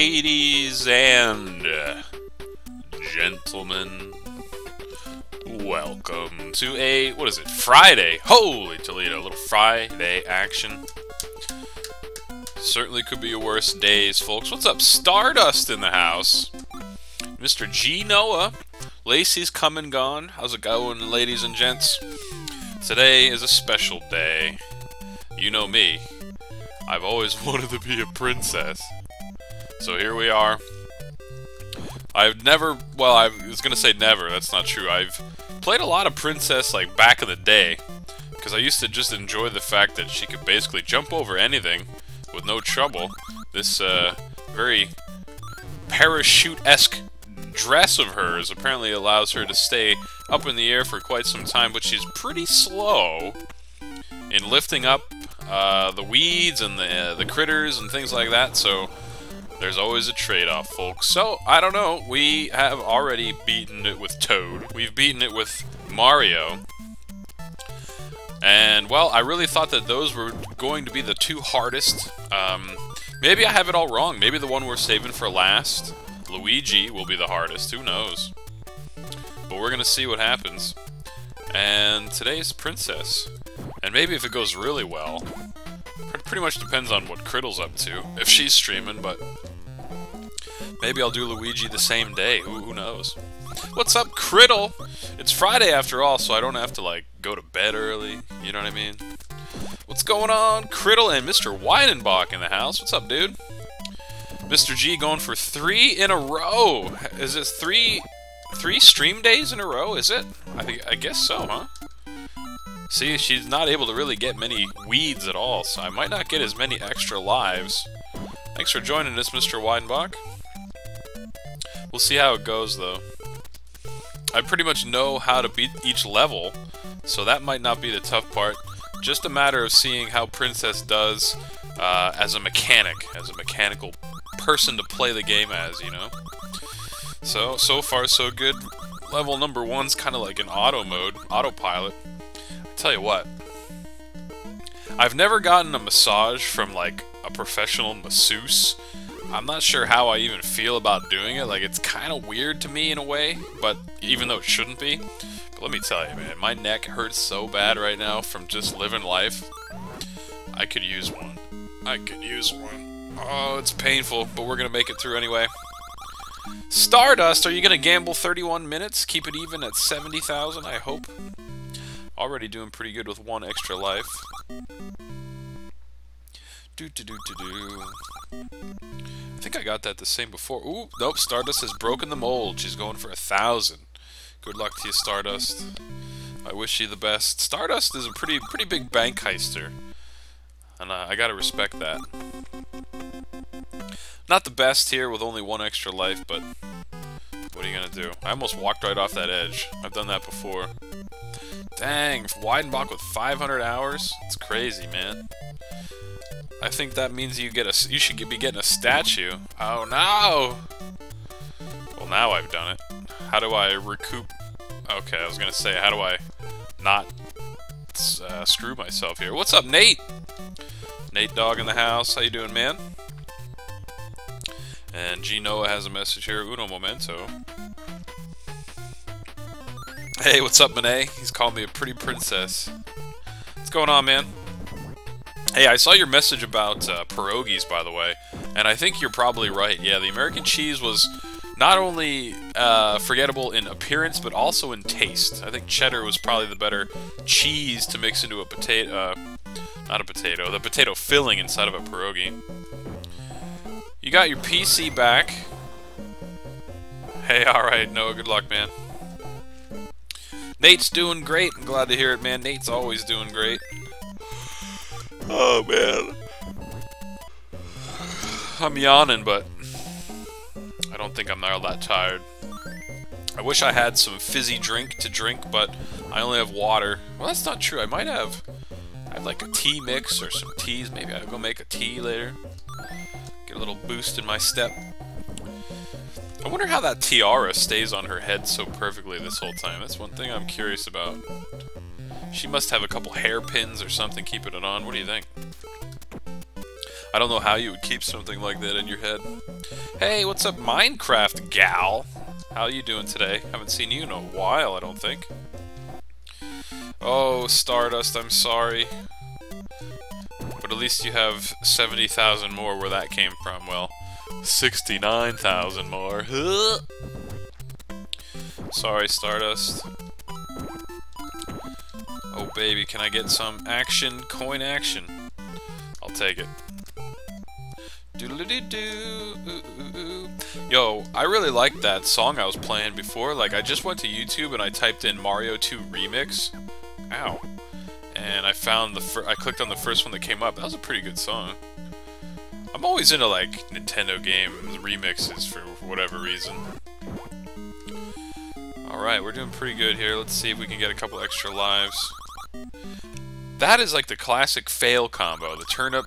Ladies and gentlemen, welcome to a, what is it, Friday? Holy Toledo, a little Friday action. Certainly could be a worse days, folks. What's up? Stardust in the house. Mr. G. Noah. Lacey's come and gone. How's it going, ladies and gents? Today is a special day. You know me. I've always wanted to be a princess. So here we are. I've never, well, I was going to say never, that's not true. I've played a lot of Princess, like, back in the day. Because I used to just enjoy the fact that she could basically jump over anything with no trouble. This, uh, very parachute-esque dress of hers apparently allows her to stay up in the air for quite some time, but she's pretty slow in lifting up uh, the weeds and the, uh, the critters and things like that, so there's always a trade-off, folks. So, I don't know. We have already beaten it with Toad. We've beaten it with Mario. And, well, I really thought that those were going to be the two hardest. Um, maybe I have it all wrong. Maybe the one we're saving for last, Luigi, will be the hardest. Who knows? But we're going to see what happens. And today's Princess. And maybe if it goes really well, it pretty much depends on what Criddle's up to, if she's streaming, but maybe I'll do Luigi the same day, who, who knows. What's up, Criddle? It's Friday after all, so I don't have to, like, go to bed early, you know what I mean? What's going on? Criddle and Mr. Weidenbach in the house. What's up, dude? Mr. G going for three in a row. Is it three three stream days in a row, is it? I think I guess so, huh? See, she's not able to really get many weeds at all, so I might not get as many extra lives. Thanks for joining us, Mr. Weidenbach. We'll see how it goes, though. I pretty much know how to beat each level, so that might not be the tough part. Just a matter of seeing how Princess does uh, as a mechanic, as a mechanical person to play the game as, you know? So, so far so good. Level number one's kind of like an auto mode, autopilot. I tell you what, I've never gotten a massage from like a professional masseuse. I'm not sure how I even feel about doing it. Like, it's kind of weird to me in a way, but even though it shouldn't be. But let me tell you, man, my neck hurts so bad right now from just living life. I could use one. I could use one. Oh, it's painful, but we're gonna make it through anyway. Stardust, are you gonna gamble 31 minutes? Keep it even at 70,000, I hope. Already doing pretty good with one extra life. Do do do. I think I got that the same before. Ooh, nope, Stardust has broken the mold. She's going for a thousand. Good luck to you, Stardust. I wish you the best. Stardust is a pretty pretty big bank heister. And uh, I gotta respect that. Not the best here with only one extra life, but what are you gonna do? I almost walked right off that edge. I've done that before. Dang, Weidenbach with 500 hours? It's crazy, man. I think that means you get a you should be getting a statue. Oh no! Well, now I've done it. How do I recoup? Okay, I was gonna say, how do I not uh, screw myself here? What's up, Nate? Nate Dog in the house. How you doing, man? And G Noah has a message here. Uno momento. Hey, what's up, Monet? He's called me a pretty princess. What's going on, man? Hey, I saw your message about uh, pierogies, by the way, and I think you're probably right. Yeah, the American cheese was not only uh, forgettable in appearance, but also in taste. I think cheddar was probably the better cheese to mix into a potato... Uh, not a potato, the potato filling inside of a pierogi. You got your PC back. Hey, alright, Noah, good luck, man. Nate's doing great. I'm glad to hear it, man. Nate's always doing great. Oh, man. I'm yawning, but I don't think I'm all that tired. I wish I had some fizzy drink to drink, but I only have water. Well, that's not true. I might have... I have like a tea mix or some teas. Maybe I'll go make a tea later. Get a little boost in my step. I wonder how that tiara stays on her head so perfectly this whole time. That's one thing I'm curious about. She must have a couple hairpins or something keeping it on. What do you think? I don't know how you would keep something like that in your head. Hey, what's up, Minecraft gal? How you doing today? Haven't seen you in a while, I don't think. Oh, Stardust, I'm sorry. But at least you have 70,000 more where that came from. Well, 69,000 more. sorry, Stardust. Oh, baby, can I get some action, coin action? I'll take it. Yo, I really liked that song I was playing before. Like, I just went to YouTube and I typed in Mario 2 Remix. Ow. And I found the I clicked on the first one that came up. That was a pretty good song. I'm always into, like, Nintendo game remixes for whatever reason. Alright, we're doing pretty good here. Let's see if we can get a couple extra lives. That is like the classic fail combo. The turnip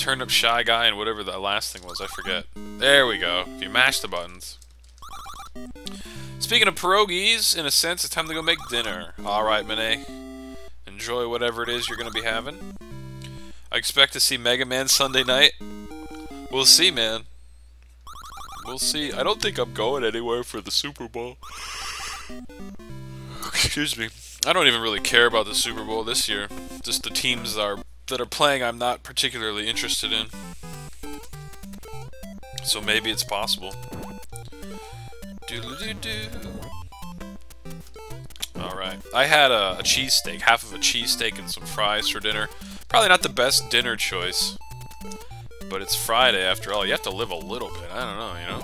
turned up Shy Guy and whatever the last thing was, I forget. There we go. If you mash the buttons. Speaking of pierogies, in a sense, it's time to go make dinner. Alright, Monet. Enjoy whatever it is you're going to be having. I expect to see Mega Man Sunday night. We'll see, man. We'll see. I don't think I'm going anywhere for the Super Bowl. Excuse me. I don't even really care about the Super Bowl this year. Just the teams are that are playing I'm not particularly interested in. So maybe it's possible. Alright. I had a, a cheesesteak, half of a cheesesteak and some fries for dinner. Probably not the best dinner choice. But it's Friday after all. You have to live a little bit. I don't know, you know?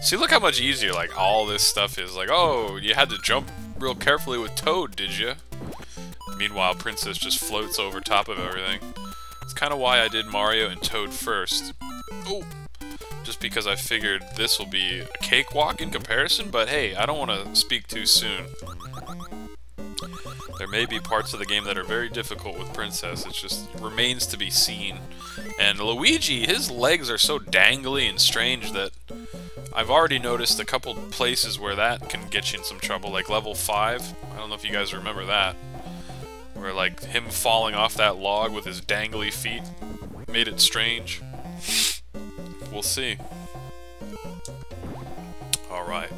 See, look how much easier, like, all this stuff is. Like, oh, you had to jump real carefully with Toad, did you? Meanwhile, Princess just floats over top of everything. It's kind of why I did Mario and Toad first. Oh! Just because I figured this will be a cakewalk in comparison, but hey, I don't want to speak too soon. There may be parts of the game that are very difficult with Princess, it just remains to be seen. And Luigi, his legs are so dangly and strange that I've already noticed a couple places where that can get you in some trouble, like level 5. I don't know if you guys remember that. Where, like, him falling off that log with his dangly feet made it strange. We'll see. Alright.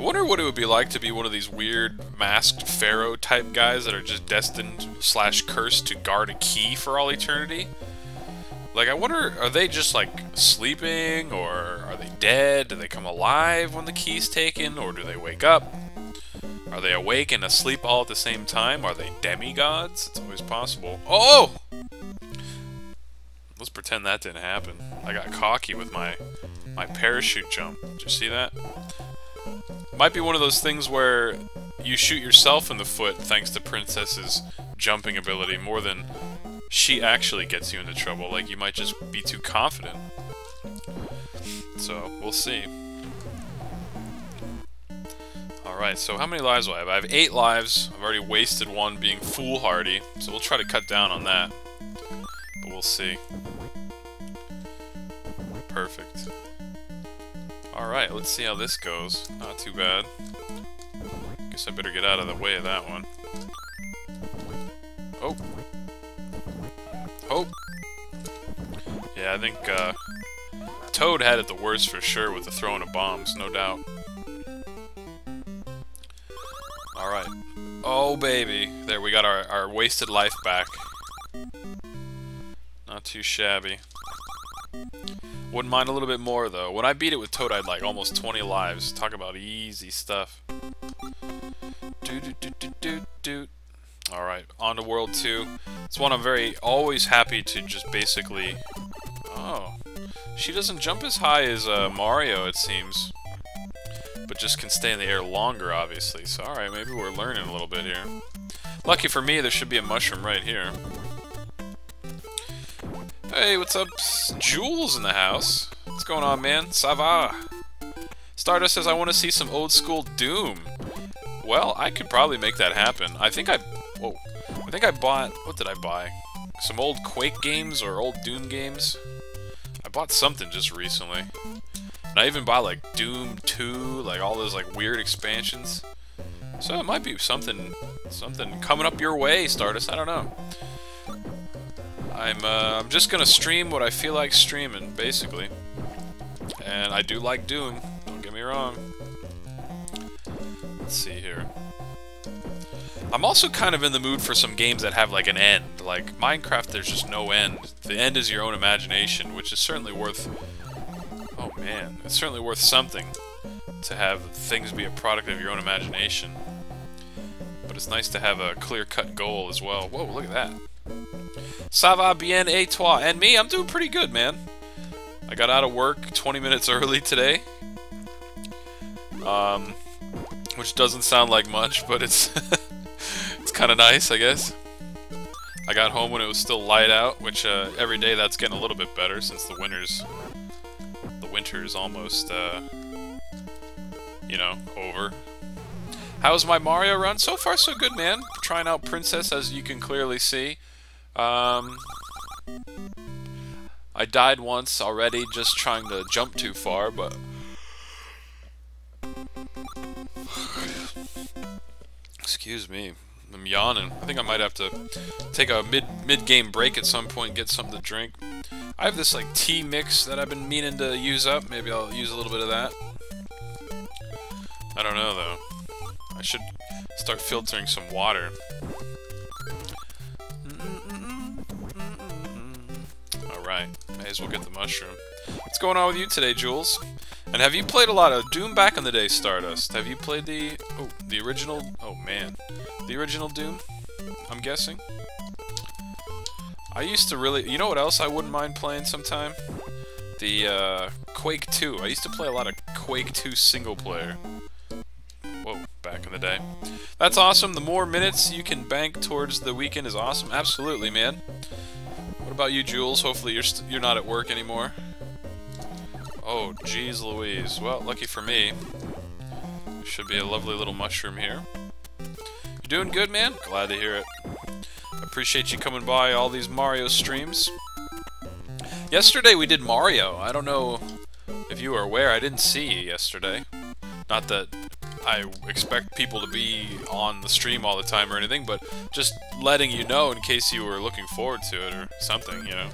I wonder what it would be like to be one of these weird masked pharaoh type guys that are just destined slash cursed to guard a key for all eternity. Like, I wonder, are they just, like, sleeping, or are they dead? Do they come alive when the key's taken, or do they wake up? Are they awake and asleep all at the same time? Are they demigods? It's always possible. Oh! oh! Let's pretend that didn't happen. I got cocky with my my parachute jump. Did you see that? Might be one of those things where you shoot yourself in the foot thanks to Princess's jumping ability more than she actually gets you into trouble. Like, you might just be too confident. So, we'll see. Alright, so how many lives do I have? I have 8 lives. I've already wasted one being foolhardy, so we'll try to cut down on that. But we'll see. Perfect. Alright, let's see how this goes. Not too bad. Guess I better get out of the way of that one. Oh. Oh! Yeah, I think, uh... Toad had it the worst for sure with the throwing of bombs, no doubt. Alright. Oh, baby. There, we got our, our wasted life back. Not too shabby. Wouldn't mind a little bit more, though. When I beat it with Toad, I had like almost 20 lives. Talk about easy stuff. Do do do do do do. Alright, on to World 2. It's one I'm very always happy to just basically... Oh. She doesn't jump as high as uh, Mario, it seems but just can stay in the air longer, obviously. So, alright, maybe we're learning a little bit here. Lucky for me, there should be a mushroom right here. Hey, what's up? Jules in the house. What's going on, man? Sava. Stardust says, I want to see some old school Doom. Well, I could probably make that happen. I think I... Whoa. I think I bought... What did I buy? Some old Quake games or old Doom games? I bought something just recently. And I even bought like Doom 2, like all those like weird expansions. So it might be something something coming up your way, Stardust. I don't know. I'm uh, I'm just gonna stream what I feel like streaming, basically. And I do like Doom. Don't get me wrong. Let's see here. I'm also kind of in the mood for some games that have like an end. Like Minecraft, there's just no end. The end is your own imagination, which is certainly worth. Oh man, it's certainly worth something to have things be a product of your own imagination. But it's nice to have a clear-cut goal as well. Whoa, look at that. Ça va bien et toi? And me, I'm doing pretty good, man. I got out of work 20 minutes early today. Um, which doesn't sound like much, but it's it's kind of nice, I guess. I got home when it was still light out, which uh, every day that's getting a little bit better since the winter's the winter's almost uh, you know over. How's my Mario run? So far, so good, man. Trying out Princess, as you can clearly see. Um, I died once already just trying to jump too far, but... Excuse me. I'm yawning. I think I might have to take a mid mid game break at some point get something to drink. I have this like tea mix that I've been meaning to use up. Maybe I'll use a little bit of that. I don't know though. I should start filtering some water. Alright, may as well get the mushroom. What's going on with you today, Jules? And have you played a lot of Doom back in the day, Stardust? Have you played the... Oh, the original... Oh, man. The original Doom? I'm guessing? I used to really... You know what else I wouldn't mind playing sometime? The, uh, Quake 2. I used to play a lot of Quake 2 single player. Whoa, back in the day. That's awesome. The more minutes you can bank towards the weekend is awesome. Absolutely, man. About you, Jules? Hopefully you're, you're not at work anymore. Oh, geez Louise. Well, lucky for me. Should be a lovely little mushroom here. You doing good, man? Glad to hear it. Appreciate you coming by all these Mario streams. Yesterday we did Mario. I don't know if you were aware. I didn't see you yesterday. Not that I expect people to be on the stream all the time or anything, but just letting you know in case you were looking forward to it or something, you know.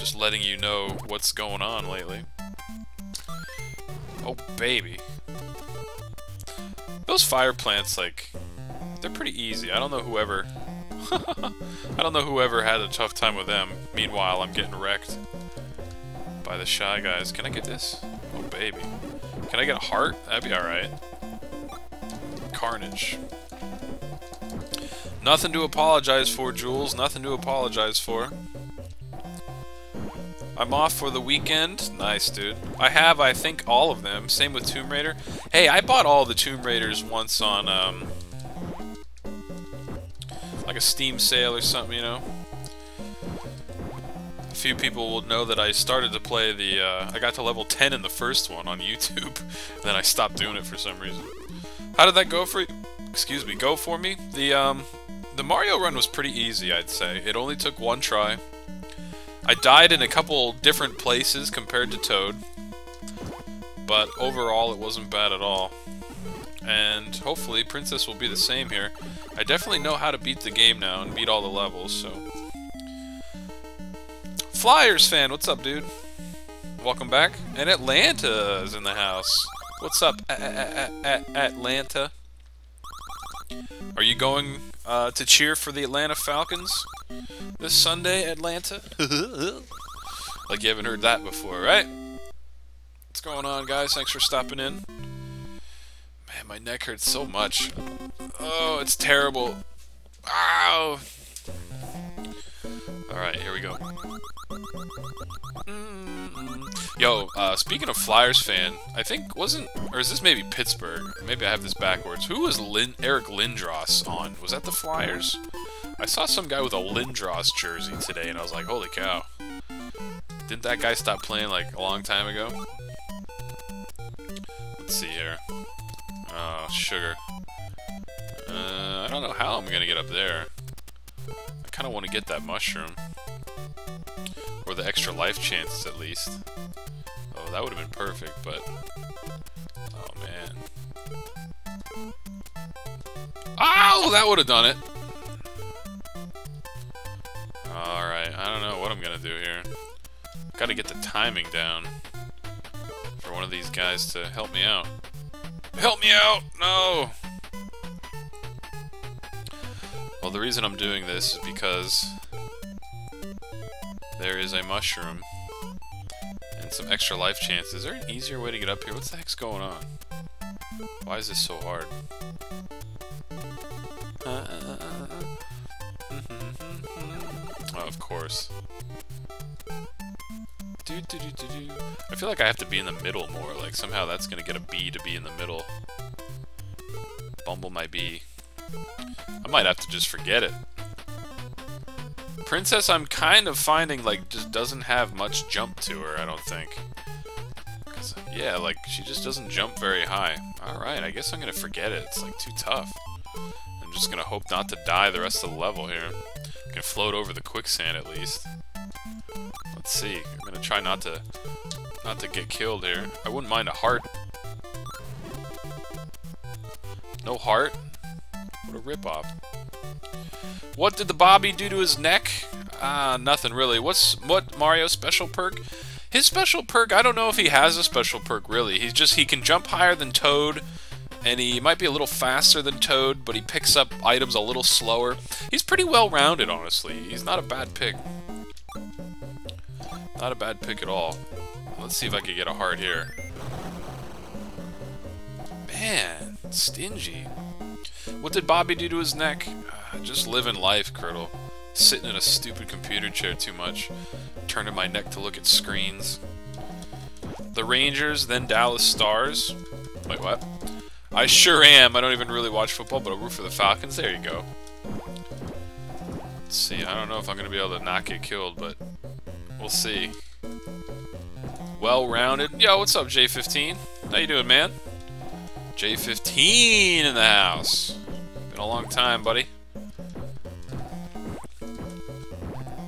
Just letting you know what's going on lately. Oh, baby. Those fire plants, like, they're pretty easy. I don't know whoever... I don't know whoever had a tough time with them. Meanwhile, I'm getting wrecked by the Shy Guys. Can I get this? Oh, baby. Can I get a heart? That'd be alright. Carnage. Nothing to apologize for, Jules. Nothing to apologize for. I'm off for the weekend. Nice, dude. I have, I think, all of them. Same with Tomb Raider. Hey, I bought all the Tomb Raiders once on, um... Like a Steam sale or something, you know? Few people will know that I started to play the, uh... I got to level 10 in the first one on YouTube. and then I stopped doing it for some reason. How did that go for you? Excuse me, go for me? The, um... The Mario run was pretty easy, I'd say. It only took one try. I died in a couple different places compared to Toad, but overall it wasn't bad at all. And hopefully Princess will be the same here. I definitely know how to beat the game now and beat all the levels, so... Flyers fan, what's up, dude? Welcome back. And Atlanta is in the house. What's up, a a a Atlanta? Are you going uh, to cheer for the Atlanta Falcons this Sunday, Atlanta? like you haven't heard that before, right? What's going on, guys? Thanks for stopping in. Man, my neck hurts so much. Oh, it's terrible. Ow! Alright, here we go. Yo, uh, speaking of Flyers fan, I think wasn't, or is this maybe Pittsburgh? Maybe I have this backwards. Who was Lin Eric Lindros on? Was that the Flyers? I saw some guy with a Lindros jersey today, and I was like, holy cow. Didn't that guy stop playing, like, a long time ago? Let's see here. Oh, sugar. Uh, I don't know how I'm gonna get up there. I kind of want to get that mushroom. Or the extra life chances at least. Oh, that would have been perfect, but... Oh, man. Oh, that would have done it! Alright, I don't know what I'm gonna do here. Gotta get the timing down for one of these guys to help me out. Help me out! No! Well, the reason I'm doing this is because there is a mushroom and some extra life chances. Is there an easier way to get up here? What's the heck's going on? Why is this so hard? oh, of course. I feel like I have to be in the middle more. Like, somehow that's gonna get a B to be in the middle. Bumble my B. I might have to just forget it. Princess, I'm kind of finding, like, just doesn't have much jump to her, I don't think. Yeah, like, she just doesn't jump very high. Alright, I guess I'm gonna forget it. It's, like, too tough. I'm just gonna hope not to die the rest of the level here. I can float over the quicksand, at least. Let's see. I'm gonna try not to not to get killed here. I wouldn't mind a heart. No heart? A ripoff. What did the Bobby do to his neck? Ah, uh, nothing really. What's what Mario's special perk? His special perk, I don't know if he has a special perk really. He's just he can jump higher than Toad and he might be a little faster than Toad, but he picks up items a little slower. He's pretty well rounded, honestly. He's not a bad pick. Not a bad pick at all. Let's see if I can get a heart here. Man, stingy. What did Bobby do to his neck? Uh, just living life, Curdle. Sitting in a stupid computer chair too much. Turning my neck to look at screens. The Rangers, then Dallas Stars. Wait, what? I sure am. I don't even really watch football, but I'll root for the Falcons. There you go. Let's see. I don't know if I'm going to be able to not get killed, but we'll see. Well-rounded. Yo, what's up, J15? How you doing, man? J15 in the house. Been a long time, buddy.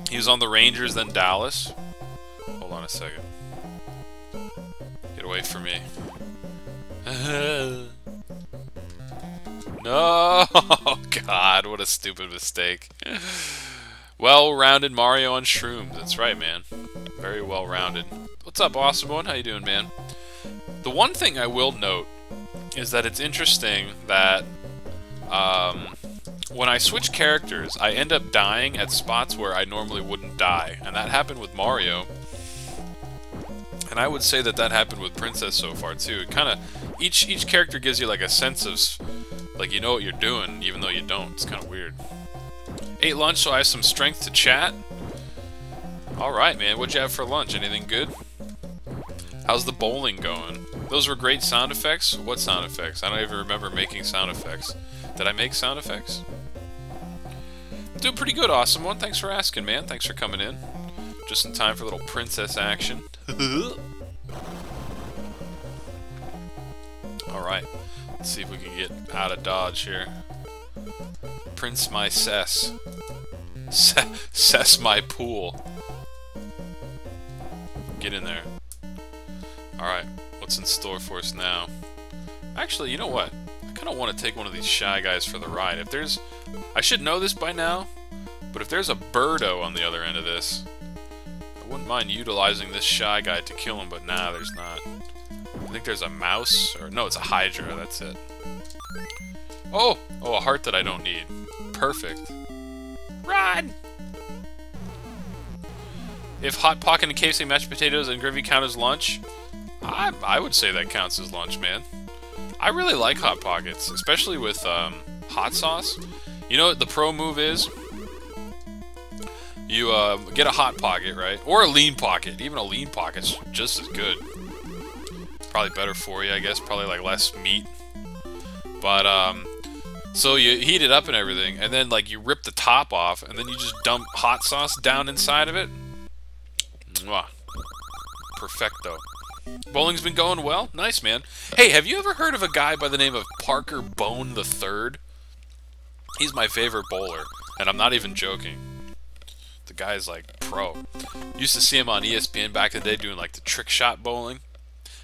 He was on the Rangers, then Dallas. Hold on a second. Get away from me. no! God, what a stupid mistake. Well-rounded Mario on shrooms. That's right, man. Very well-rounded. What's up, awesome one? How you doing, man? The one thing I will note is that it's interesting that um, when I switch characters, I end up dying at spots where I normally wouldn't die, and that happened with Mario. And I would say that that happened with Princess so far too. It kind of each each character gives you like a sense of like you know what you're doing, even though you don't. It's kind of weird. Ate lunch, so I have some strength to chat. All right, man. What'd you have for lunch? Anything good? How's the bowling going? Those were great sound effects. What sound effects? I don't even remember making sound effects. Did I make sound effects? Doing pretty good, awesome one. Thanks for asking, man. Thanks for coming in. Just in time for a little princess action. Alright. Let's see if we can get out of dodge here. Prince my cess. Cess my pool. Get in there. Alright, what's in store for us now? Actually, you know what? I kind of want to take one of these shy guys for the ride. If there's I should know this by now, but if there's a birdo on the other end of this, I wouldn't mind utilizing this shy guy to kill him, but nah, there's not. I think there's a mouse, or no, it's a Hydra, that's it. Oh! Oh, a heart that I don't need. Perfect. Run! If Hot Pocket and KFC mashed potatoes and gravy count as lunch, I, I would say that counts as lunch, man. I really like Hot Pockets, especially with um, hot sauce. You know what the pro move is? You uh, get a hot pocket, right? Or a lean pocket. Even a lean pocket's just as good. Probably better for you, I guess. Probably like less meat. But, um, so you heat it up and everything, and then like you rip the top off, and then you just dump hot sauce down inside of it. Mwah. Perfecto. Bowling's been going well? Nice, man. Hey, have you ever heard of a guy by the name of Parker Bohn the Third? He's my favorite bowler, and I'm not even joking. The guy's like pro. Used to see him on ESPN back in the day doing like the trick shot bowling.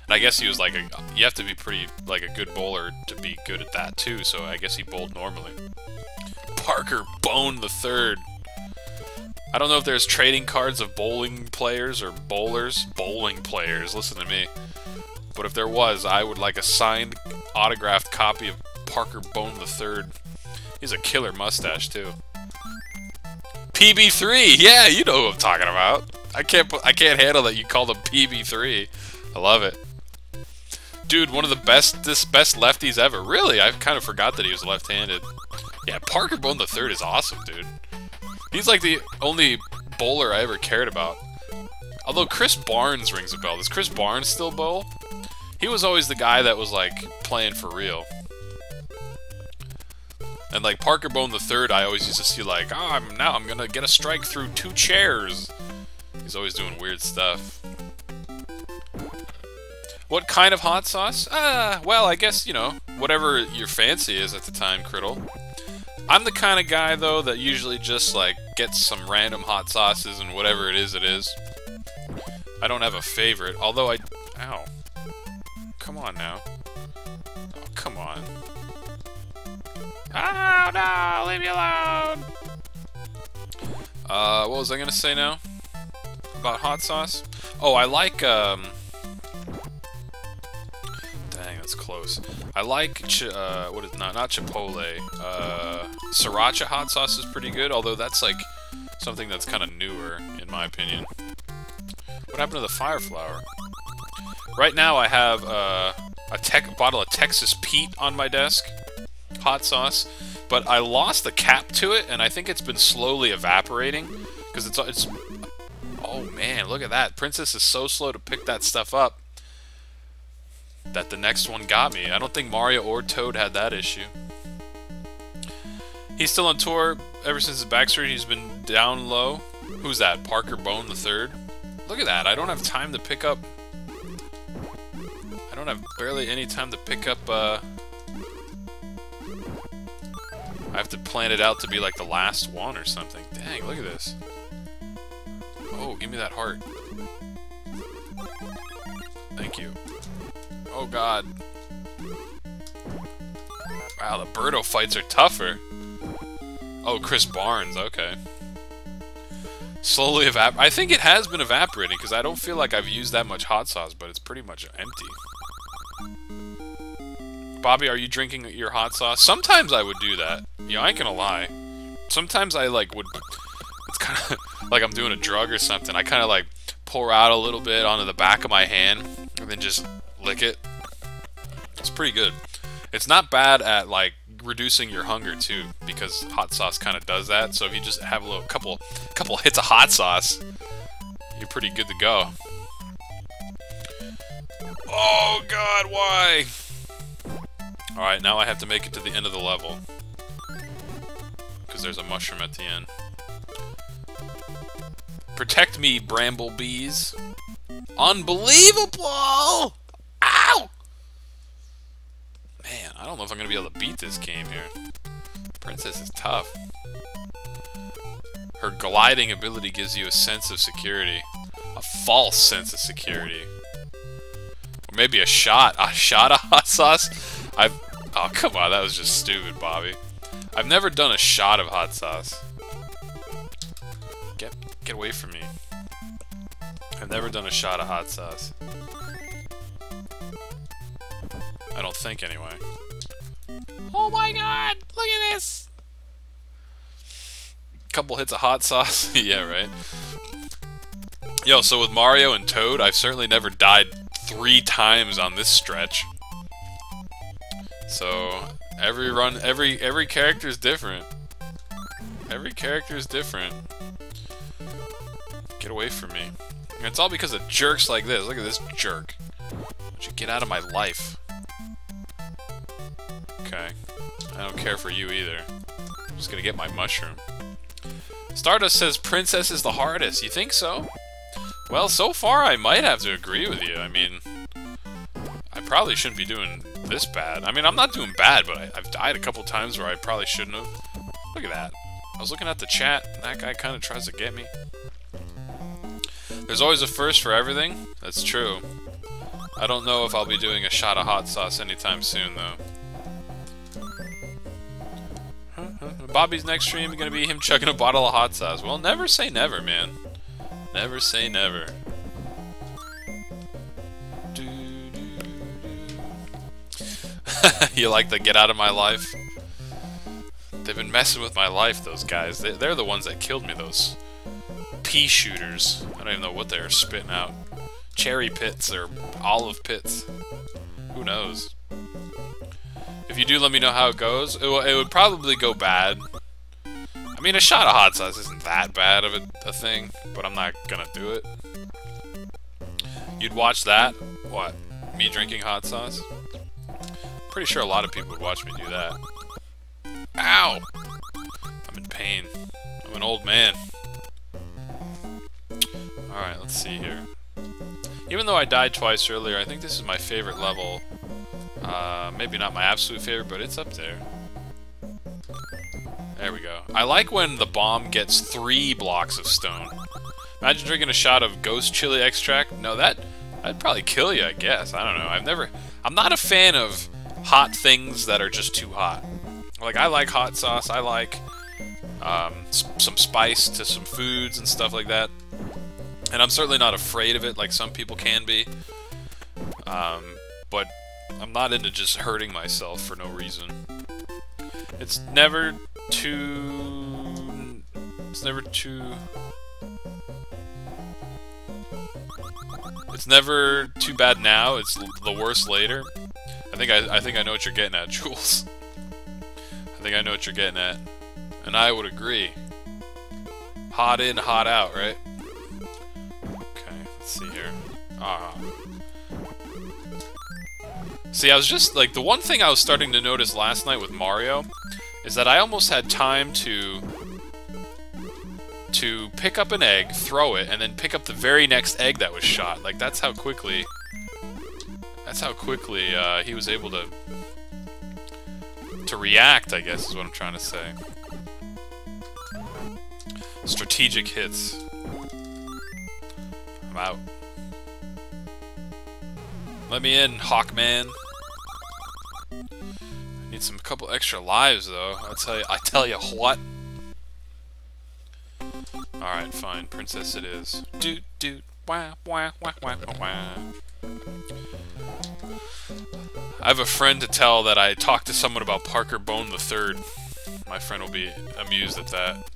And I guess he was like a, you have to be pretty like a good bowler to be good at that too. So I guess he bowled normally. Parker Bohn the third. I don't know if there's trading cards of bowling players or bowlers. Bowling players, listen to me. But if there was, I would like a signed, autographed copy of Parker Bohn III. He's a killer mustache too. PB3, yeah, you know who I'm talking about. I can't, I can't handle that you call them PB3. I love it, dude. One of the best, this best lefties ever. Really, I kind of forgot that he was left-handed. Yeah, Parker Bohn III is awesome, dude. He's like the only bowler I ever cared about. Although Chris Barnes rings a bell. Does Chris Barnes still bowl? He was always the guy that was like playing for real. And like Parker Bohn the Third, I always used to see like, oh, I'm now I'm gonna get a strike through two chairs. He's always doing weird stuff. What kind of hot sauce? Ah, well, I guess, you know, whatever your fancy is at the time, Criddle. I'm the kind of guy, though, that usually just, like, gets some random hot sauces and whatever it is, it is. I don't have a favorite, although I... Ow. Come on now. Oh, come on. Oh, no! Leave me alone! Uh, what was I gonna say now? About hot sauce? Oh, I like, um... That's close. I like, uh, what is, not, not Chipotle, uh, Sriracha hot sauce is pretty good, although that's, like, something that's kind of newer, in my opinion. What happened to the fire flower? Right now I have, uh, a tech bottle of Texas Pete on my desk, hot sauce, but I lost the cap to it, and I think it's been slowly evaporating, because it's, it's, oh man, look at that, Princess is so slow to pick that stuff up that the next one got me. I don't think Mario or Toad had that issue. He's still on tour ever since his back surgery. He's been down low. Who's that? Parker Bohn the third. Look at that. I don't have time to pick up... I don't have barely any time to pick up, uh... I have to plan it out to be like the last one or something. Dang, look at this. Oh, give me that heart. Thank you. Oh god. Wow, the Birdo fights are tougher. Oh, Chris Barnes, okay. Slowly evap- I think it has been evaporating, because I don't feel like I've used that much hot sauce, but it's pretty much empty. Bobby, are you drinking your hot sauce? Sometimes I would do that. Yeah, I ain't gonna lie. Sometimes I, like, would... It's kind of like I'm doing a drug or something. I kind of, like, pour out a little bit onto the back of my hand, and then just lick it. It's pretty good. It's not bad at like reducing your hunger too, because hot sauce kind of does that. So if you just have a little couple couple hits of hot sauce, you're pretty good to go. Oh god, why? Alright, now I have to make it to the end of the level. Because there's a mushroom at the end. Protect me, bramble bees. Unbelievable! Ow! Man, I don't know if I'm going to be able to beat this game here. Princess is tough. Her gliding ability gives you a sense of security. A false sense of security. Or maybe a shot. A shot of hot sauce? I've... Oh, come on. That was just stupid, Bobby. I've never done a shot of hot sauce. Get, get away from me. I've never done a shot of hot sauce. I don't think, anyway. Oh my god! Look at this! Couple hits of hot sauce. yeah, right. Yo, so with Mario and Toad, I've certainly never died three times on this stretch. So, every run, every every character is different. Every character is different. Get away from me. And it's all because of jerks like this. Look at this jerk. You get out of my life? Okay. I don't care for you either. I'm just gonna get my mushroom. Stardust says Princess is the hardest. You think so? Well, so far I might have to agree with you. I mean, I probably shouldn't be doing this bad. I mean, I'm not doing bad, but I, have died a couple times where I probably shouldn't have. Look at that. I was looking at the chat, that guy kind of tries to get me. There's always a first for everything. That's true. I don't know if I'll be doing a shot of hot sauce anytime soon, though. Bobby's next stream is to be him chugging a bottle of hot sauce. Well, never say never, man. Never say never. you like the get out of my life? They've been messing with my life, those guys. They, are the ones that killed me, those pea shooters. I don't even know what they're spitting out. Cherry pits or olive pits. Who knows? If you do let me know how it goes, it, it would probably go bad. I mean, a shot of hot sauce isn't that bad of a, a thing, but I'm not gonna do it. You'd watch that? What? Me drinking hot sauce? Pretty sure a lot of people would watch me do that. Ow! I'm in pain. I'm an old man. Alright, let's see here. Even though I died twice earlier, I think this is my favorite level uh, maybe not my absolute favorite, but it's up there. There we go. I like when the bomb gets three blocks of stone. Imagine drinking a shot of ghost chili extract. No, that that'd probably kill you, I guess. I don't know. I've never... I'm not a fan of hot things that are just too hot. Like, I like hot sauce. I like um, some spice to some foods and stuff like that. And I'm certainly not afraid of it like some people can be. Um, but I'm not into just hurting myself for no reason. It's never too... It's never too... It's never too bad now, it's the worst later. I think I, I think I know what you're getting at, Jules. I think I know what you're getting at. And I would agree. Hot in, hot out, right? Okay, let's see here. Ah. See, I was just, like, the one thing I was starting to notice last night with Mario is that I almost had time to to pick up an egg, throw it, and then pick up the very next egg that was shot. Like, that's how quickly... That's how quickly uh, he was able to... to react, I guess, is what I'm trying to say. Strategic hits. I'm out. Let me in, Hawkman. Need some couple extra lives though. I tell you, I tell you what. All right, fine. Princess it is. Doot doot. Wah wah wah wah wah. I have a friend to tell that I talked to someone about Parker Bohn the Third. My friend will be amused at that.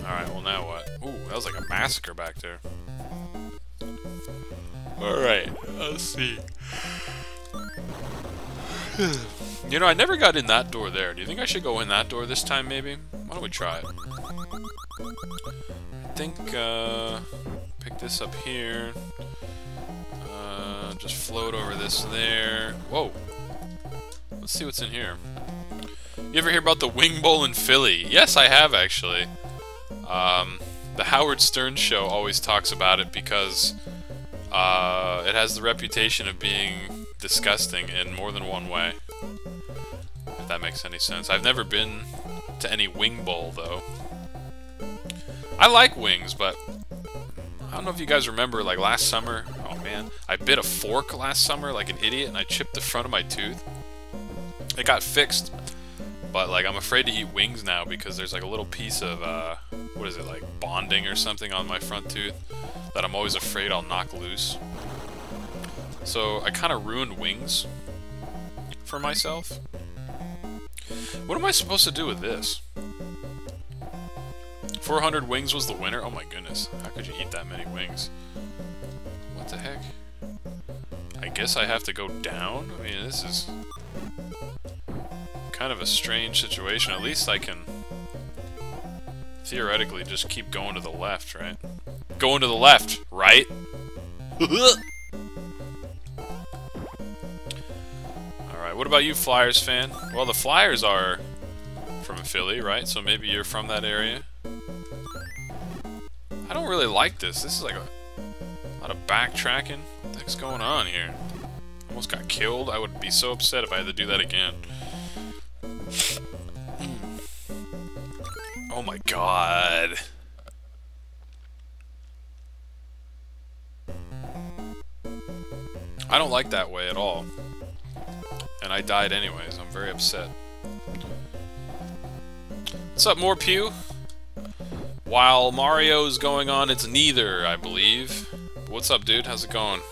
Alright, well now what? Ooh, that was like a massacre back there. Alright, let's see. you know, I never got in that door there. Do you think I should go in that door this time, maybe? Why don't we try it? I think, uh... Pick this up here. Uh, just float over this there. Whoa! Let's see what's in here. You ever hear about the Wing Bowl in Philly? Yes, I have, actually. Um, the Howard Stern show always talks about it because uh, it has the reputation of being disgusting in more than one way. If that makes any sense. I've never been to any wing bowl, though. I like wings, but I don't know if you guys remember, like, last summer... Oh, man. I bit a fork last summer like an idiot, and I chipped the front of my tooth. It got fixed, but, like, I'm afraid to eat wings now because there's, like, a little piece of, uh... What is it, like, bonding or something on my front tooth that I'm always afraid I'll knock loose. So I kind of ruined wings for myself. What am I supposed to do with this? 400 wings was the winner? Oh my goodness. How could you eat that many wings? What the heck? I guess I have to go down? I mean, this is kind of a strange situation. At least I can theoretically just keep going to the left, right? Going to the left, right? Alright, what about you, Flyers fan? Well, the Flyers are from Philly, right? So maybe you're from that area. I don't really like this. This is like a, lot of backtracking. What the heck's going on here? Almost got killed. I would be so upset if I had to do that again. My god. I don't like that way at all. And I died anyways. I'm very upset. What's up, more Pew? While Mario's going on, it's neither, I believe. What's up, dude? How's it going?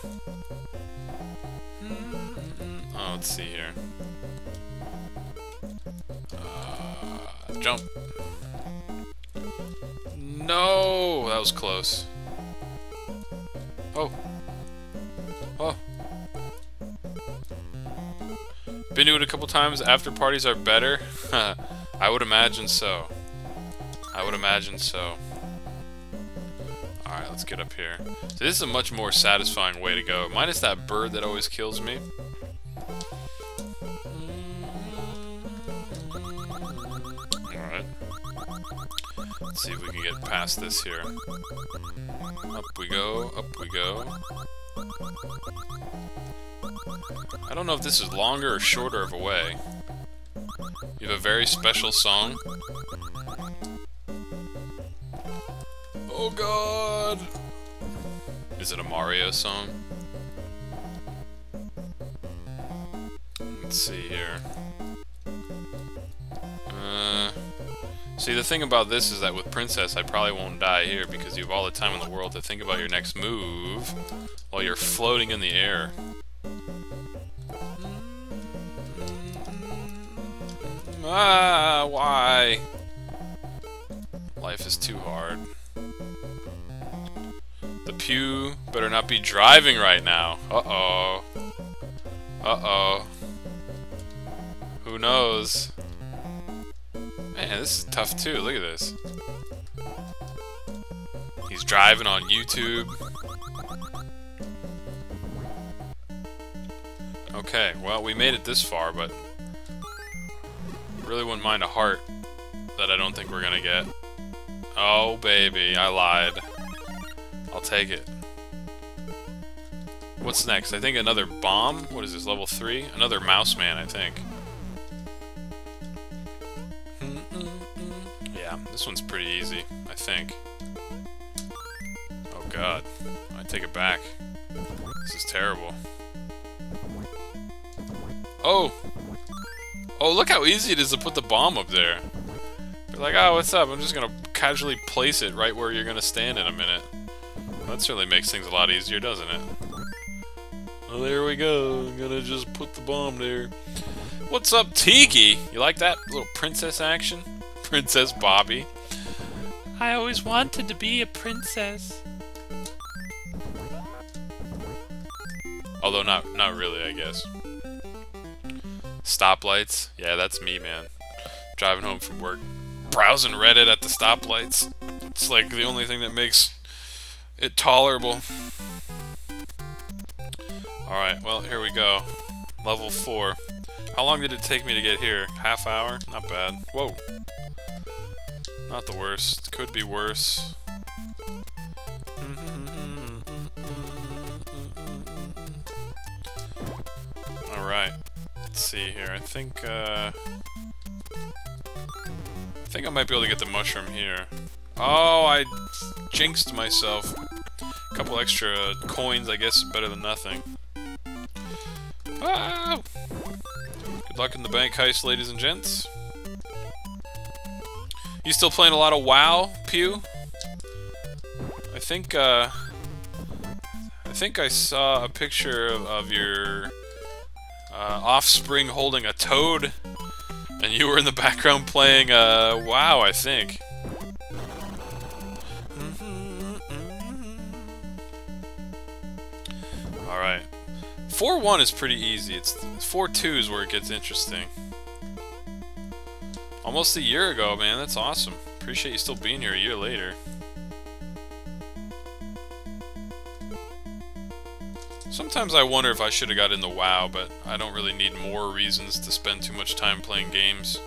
Oh, let's see here. Uh, jump. No! That was close. Oh. Oh. Been to it a couple times. After parties are better. I would imagine so. I would imagine so. Alright, let's get up here. So this is a much more satisfying way to go. Minus that bird that always kills me. Let's see if we can get past this here. Up we go, up we go. I don't know if this is longer or shorter of a way. You have a very special song. Oh god! Is it a Mario song? Let's see here. Uh, see, the thing about this is that with Princess, I probably won't die here because you have all the time in the world to think about your next move while you're floating in the air. Ah, why? Life is too hard. The pew better not be driving right now. Uh-oh. Uh-oh. Who knows? Man, this is tough too. Look at this. He's driving on YouTube. Okay, well, we made it this far, but really wouldn't mind a heart that I don't think we're gonna get. Oh, baby, I lied. I'll take it. What's next? I think another bomb? What is this, level 3? Another mouse man, I think. This one's pretty easy, I think. Oh god. I take it back. This is terrible. Oh! Oh, look how easy it is to put the bomb up there. You're like, oh, what's up? I'm just gonna casually place it right where you're gonna stand in a minute. That certainly makes things a lot easier, doesn't it? Well, there we go. I'm gonna just put the bomb there. What's up, Tiki? You like that little princess action? Princess Bobby. I always wanted to be a princess. Although not not really, I guess. Stoplights. Yeah, that's me, man. Driving home from work. Browsing Reddit at the stoplights. It's like the only thing that makes it tolerable. Alright, well, here we go. Level 4. How long did it take me to get here? Half hour? Not bad. Whoa. Not the worst. Could be worse. Alright. Let's see here. I think, uh... I think I might be able to get the mushroom here. Oh, I jinxed myself. A couple extra coins, I guess, better than nothing. Ah! Good luck in the bank heist, ladies and gents. You still playing a lot of WoW, Pew? I think, uh... I think I saw a picture of, of your uh, offspring holding a toad, and you were in the background playing, uh, WoW, I think. Alright. 4-1 is pretty easy. It's 4-2 is where it gets interesting. Almost a year ago, man. That's awesome. Appreciate you still being here a year later. Sometimes I wonder if I should have got into WoW, but I don't really need more reasons to spend too much time playing games.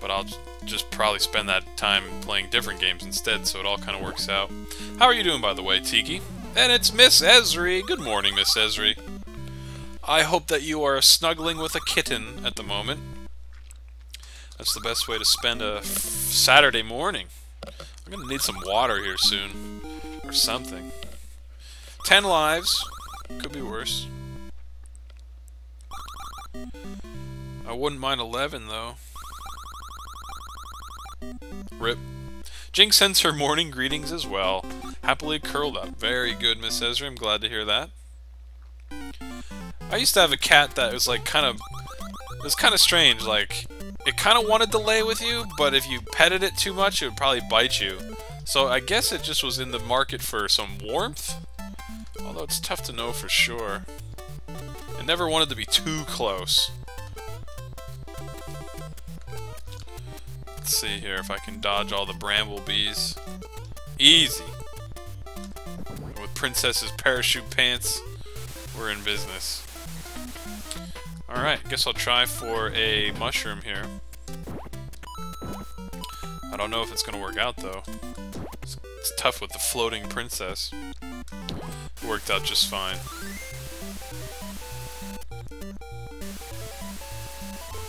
But I'll just probably spend that time playing different games instead, so it all kind of works out. How are you doing, by the way, Tiki? And it's Miss Esri. Good morning, Miss Esri. I hope that you are snuggling with a kitten at the moment. That's the best way to spend a Saturday morning. I'm gonna need some water here soon. Or something. Ten lives. Could be worse. I wouldn't mind 11, though. Rip. Jinx sends her morning greetings as well. Happily curled up. Very good, Miss Ezra. I'm glad to hear that. I used to have a cat that was like kind of... It was kind of strange. Like, it kind of wanted to lay with you, but if you petted it too much, it would probably bite you. So I guess it just was in the market for some warmth? Although it's tough to know for sure. It never wanted to be too close. Let's see here if I can dodge all the bramble bees. Easy. With Princess's parachute pants, we're in business. Alright, guess I'll try for a mushroom here. I don't know if it's gonna work out though. It's, it's tough with the floating princess. It worked out just fine.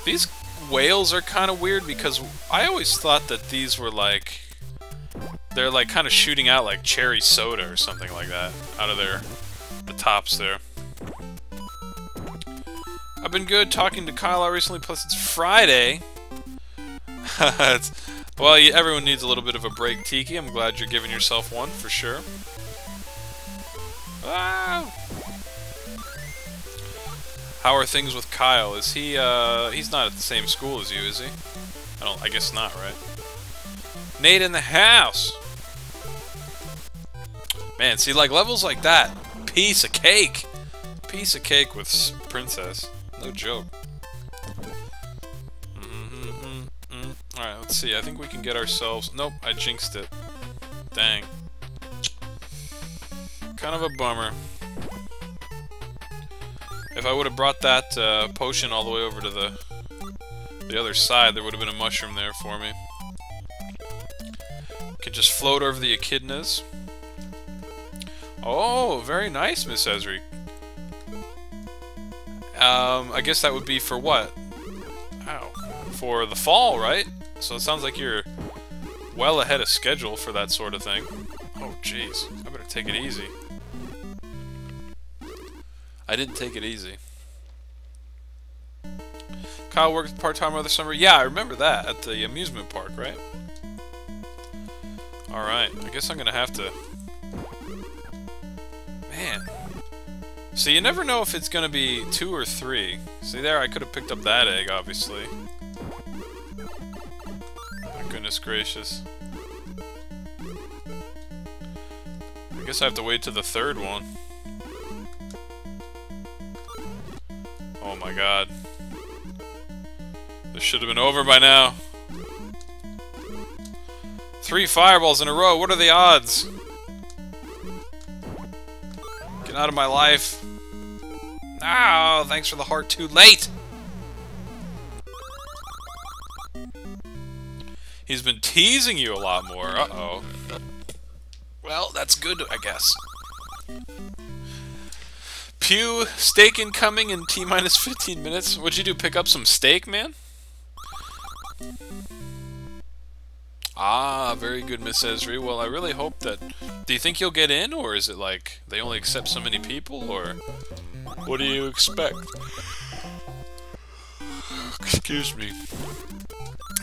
These whales are kind of weird because I always thought that these were like... They're like kind of shooting out like cherry soda or something like that out of their the tops there. I've been good talking to Kyle recently, plus it's Friday. it's, well, everyone needs a little bit of a break, Tiki. I'm glad you're giving yourself one, for sure. Ah! How are things with Kyle? Is he, uh, he's not at the same school as you, is he? I don't, I guess not, right? Nate in the house! Man, see, like, levels like that, piece of cake! Piece of cake with Princess. No joke. Mm -hmm, mm -hmm. Alright, let's see. I think we can get ourselves... Nope, I jinxed it. Dang. Kind of a bummer. If I would have brought that uh, potion all the way over to the the other side, there would have been a mushroom there for me. Could just float over the echidnas. Oh, very nice, Miss Esri. Um, I guess that would be for what? Ow. For the fall, right? So it sounds like you're well ahead of schedule for that sort of thing. Oh, jeez. I better take it easy. I didn't take it easy. Kyle worked part-time over the summer. Yeah, I remember that at the amusement park, right? Alright, I guess I'm gonna have to... Man. So you never know if it's gonna be two or three. See there, I could have picked up that egg, obviously. My goodness gracious. I guess I have to wait to the third one. Oh my god. This should have been over by now. Three fireballs in a row, what are the odds? Get out of my life. Oh, thanks for the heart too late! He's been teasing you a lot more, uh-oh. Well, that's good, I guess. Pew, steak incoming in T-minus 15 minutes. What'd you do, pick up some steak, man? Ah, very good, Miss Esri. Well, I really hope that... Do you think you'll get in, or is it like they only accept so many people, or... What do you expect? Excuse me.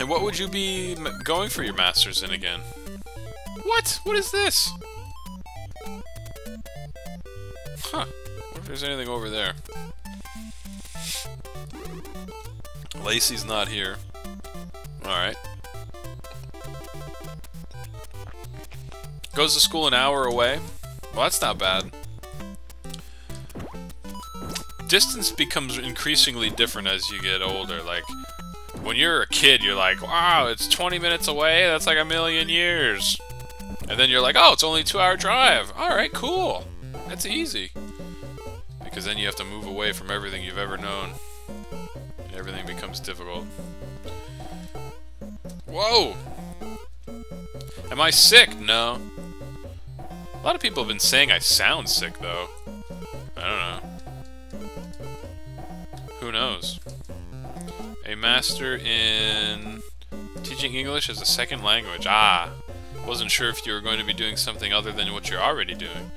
And what would you be going for your Masters in again? What? What is this? Huh if there's anything over there. Lacey's not here. Alright. Goes to school an hour away. Well, that's not bad. Distance becomes increasingly different as you get older. Like, when you're a kid, you're like, wow, it's 20 minutes away? That's like a million years. And then you're like, oh, it's only a two-hour drive. Alright, cool. That's easy. Because then you have to move away from everything you've ever known. And everything becomes difficult. Whoa! Am I sick? No. A lot of people have been saying I sound sick, though. I don't know. Who knows? A master in teaching English as a second language. Ah, wasn't sure if you were going to be doing something other than what you're already doing.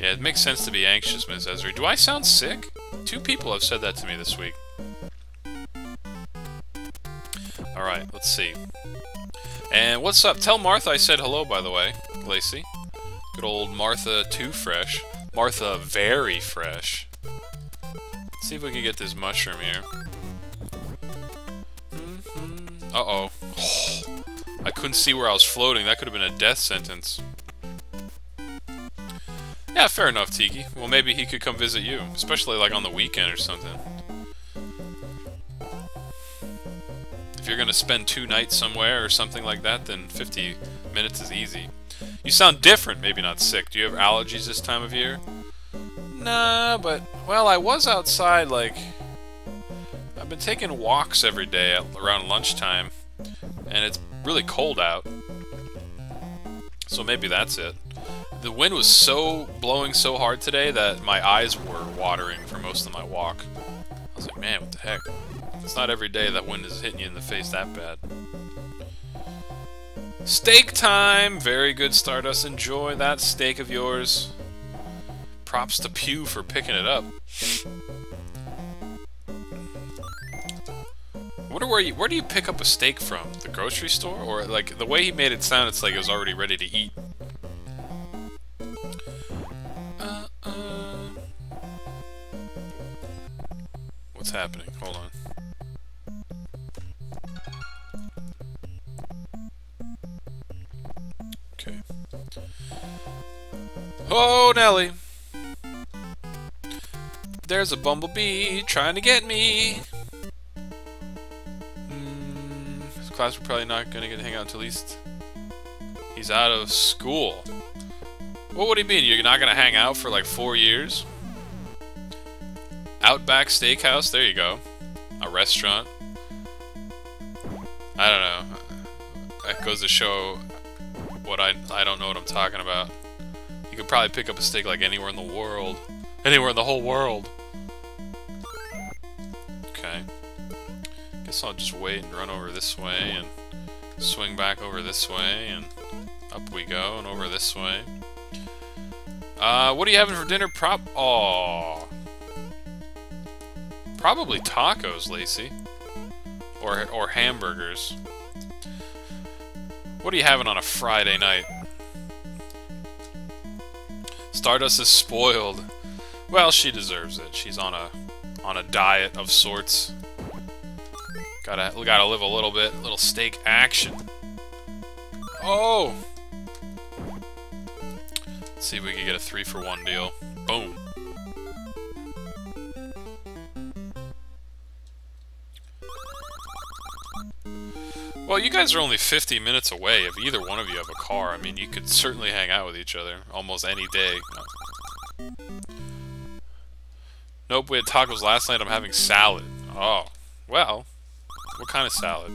Yeah, it makes sense to be anxious, Ms. Esri. Do I sound sick? Two people have said that to me this week. Alright, let's see. And what's up? Tell Martha I said hello, by the way, Lacey. Good old Martha Too Fresh. Martha Very Fresh. See if we can get this mushroom here. Mm-hmm. Uh-oh. I couldn't see where I was floating. That could have been a death sentence. Yeah, fair enough, Tiki. Well, maybe he could come visit you. Especially, like, on the weekend or something. If you're gonna spend two nights somewhere or something like that, then 50 minutes is easy. You sound different, maybe not sick. Do you have allergies this time of year? Nah, but, well, I was outside, like... I've been taking walks every day around lunchtime, and it's really cold out. So maybe that's it. The wind was so blowing so hard today that my eyes were watering for most of my walk. I was like, man, what the heck? It's not every day that wind is hitting you in the face that bad. Steak time! Very good, Stardust. Enjoy that steak of yours. Props to Pew for picking it up. wonder where you where do you pick up a steak from? The grocery store? Or like the way he made it sound it's like it was already ready to eat. Uh, uh. What's happening? Hold on. Okay. Oh, Nelly. There's a bumblebee trying to get me. Mm, class we're probably not going to get to hang out until at least he's out of school. What would he mean? You're not going to hang out for like four years? Outback Steakhouse, there you go. A restaurant. I don't know. That goes to show what I I don't know what I'm talking about. You could probably pick up a steak like anywhere in the world. Anywhere in the whole world. Okay. Guess I'll just wait and run over this way and swing back over this way and up we go and over this way. Uh, what are you having for dinner? Prop. Oh. Probably tacos, Lacey. Or, or hamburgers. What are you having on a Friday night? Stardust is spoiled. Well, she deserves it. She's on a on a diet of sorts. Gotta gotta live a little bit, little steak action. Oh! Let's see if we can get a three for one deal. Boom. Well, you guys are only 50 minutes away. If either one of you have a car, I mean, you could certainly hang out with each other almost any day. Nope, we had tacos last night. I'm having salad. Oh, well, what kind of salad?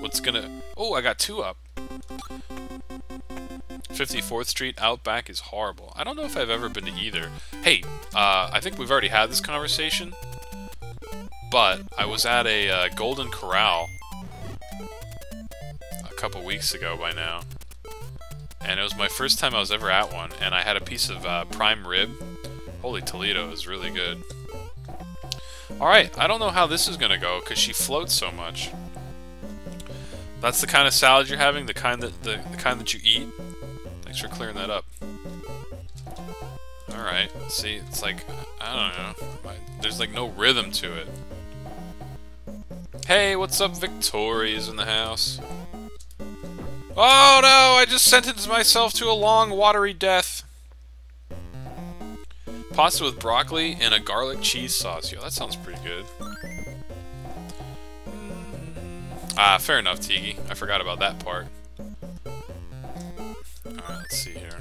What's gonna... Oh, I got two up. 54th Street Outback is horrible. I don't know if I've ever been to either. Hey, uh, I think we've already had this conversation, but I was at a uh, Golden Corral a couple weeks ago by now. And it was my first time I was ever at one, and I had a piece of uh, prime rib. Holy Toledo is really good. Alright, I don't know how this is going to go, because she floats so much. That's the kind of salad you're having? The kind that the, the kind that you eat? Thanks for clearing that up. Alright, see, it's like, I don't know. There's like no rhythm to it. Hey, what's up, Victoria's in the house? Oh no, I just sentenced myself to a long, watery death. Pasta with broccoli and a garlic cheese sauce. Yo, that sounds pretty good. Ah, fair enough, Tiki. I forgot about that part. Alright, let's see here.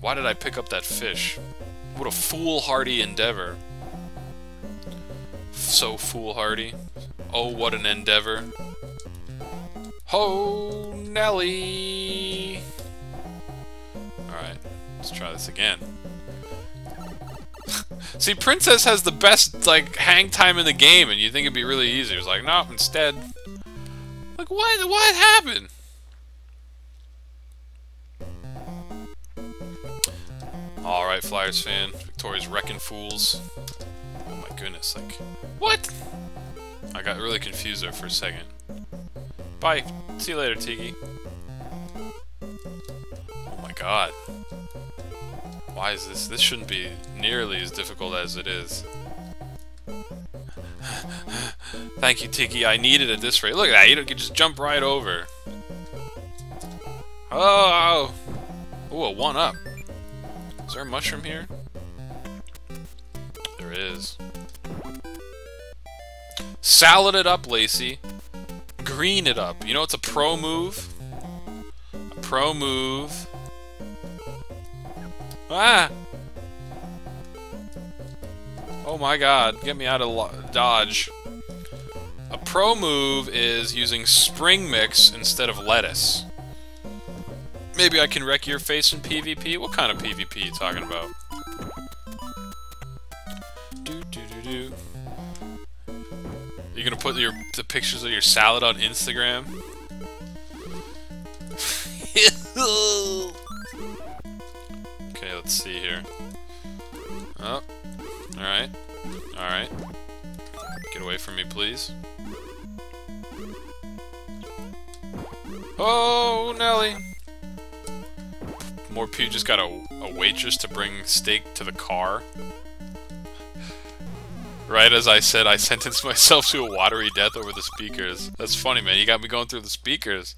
Why did I pick up that fish? What a foolhardy endeavor. So foolhardy. Oh, what an endeavor. Ho, Nelly! Alright, let's try this again. See, Princess has the best, like, hang time in the game, and you think it'd be really easy. It's like, no, instead... Like, what, what happened? Alright, Flyers fan. Victoria's wrecking fools. Oh my goodness, like... What? I got really confused there for a second. Bye. See you later, Tiki. Oh my god. Why is this? This shouldn't be nearly as difficult as it is. Thank you, Tiki. I need it at this rate. Look at that. You can just jump right over. Oh! Oh, a one up. Is there a mushroom here? There is. Salad it up, Lacey. Green it up. You know it's a pro move? A pro move. Ah! Oh my god, get me out of dodge. A pro move is using spring mix instead of lettuce. Maybe I can wreck your face in PvP? What kind of PvP you talking about? Do do do do. You gonna put your the pictures of your salad on Instagram? let's see here. Oh, all right, all right. Get away from me, please. Oh, Nelly. More Pew just got a, a waitress to bring steak to the car. Right as I said, I sentenced myself to a watery death over the speakers. That's funny, man. You got me going through the speakers.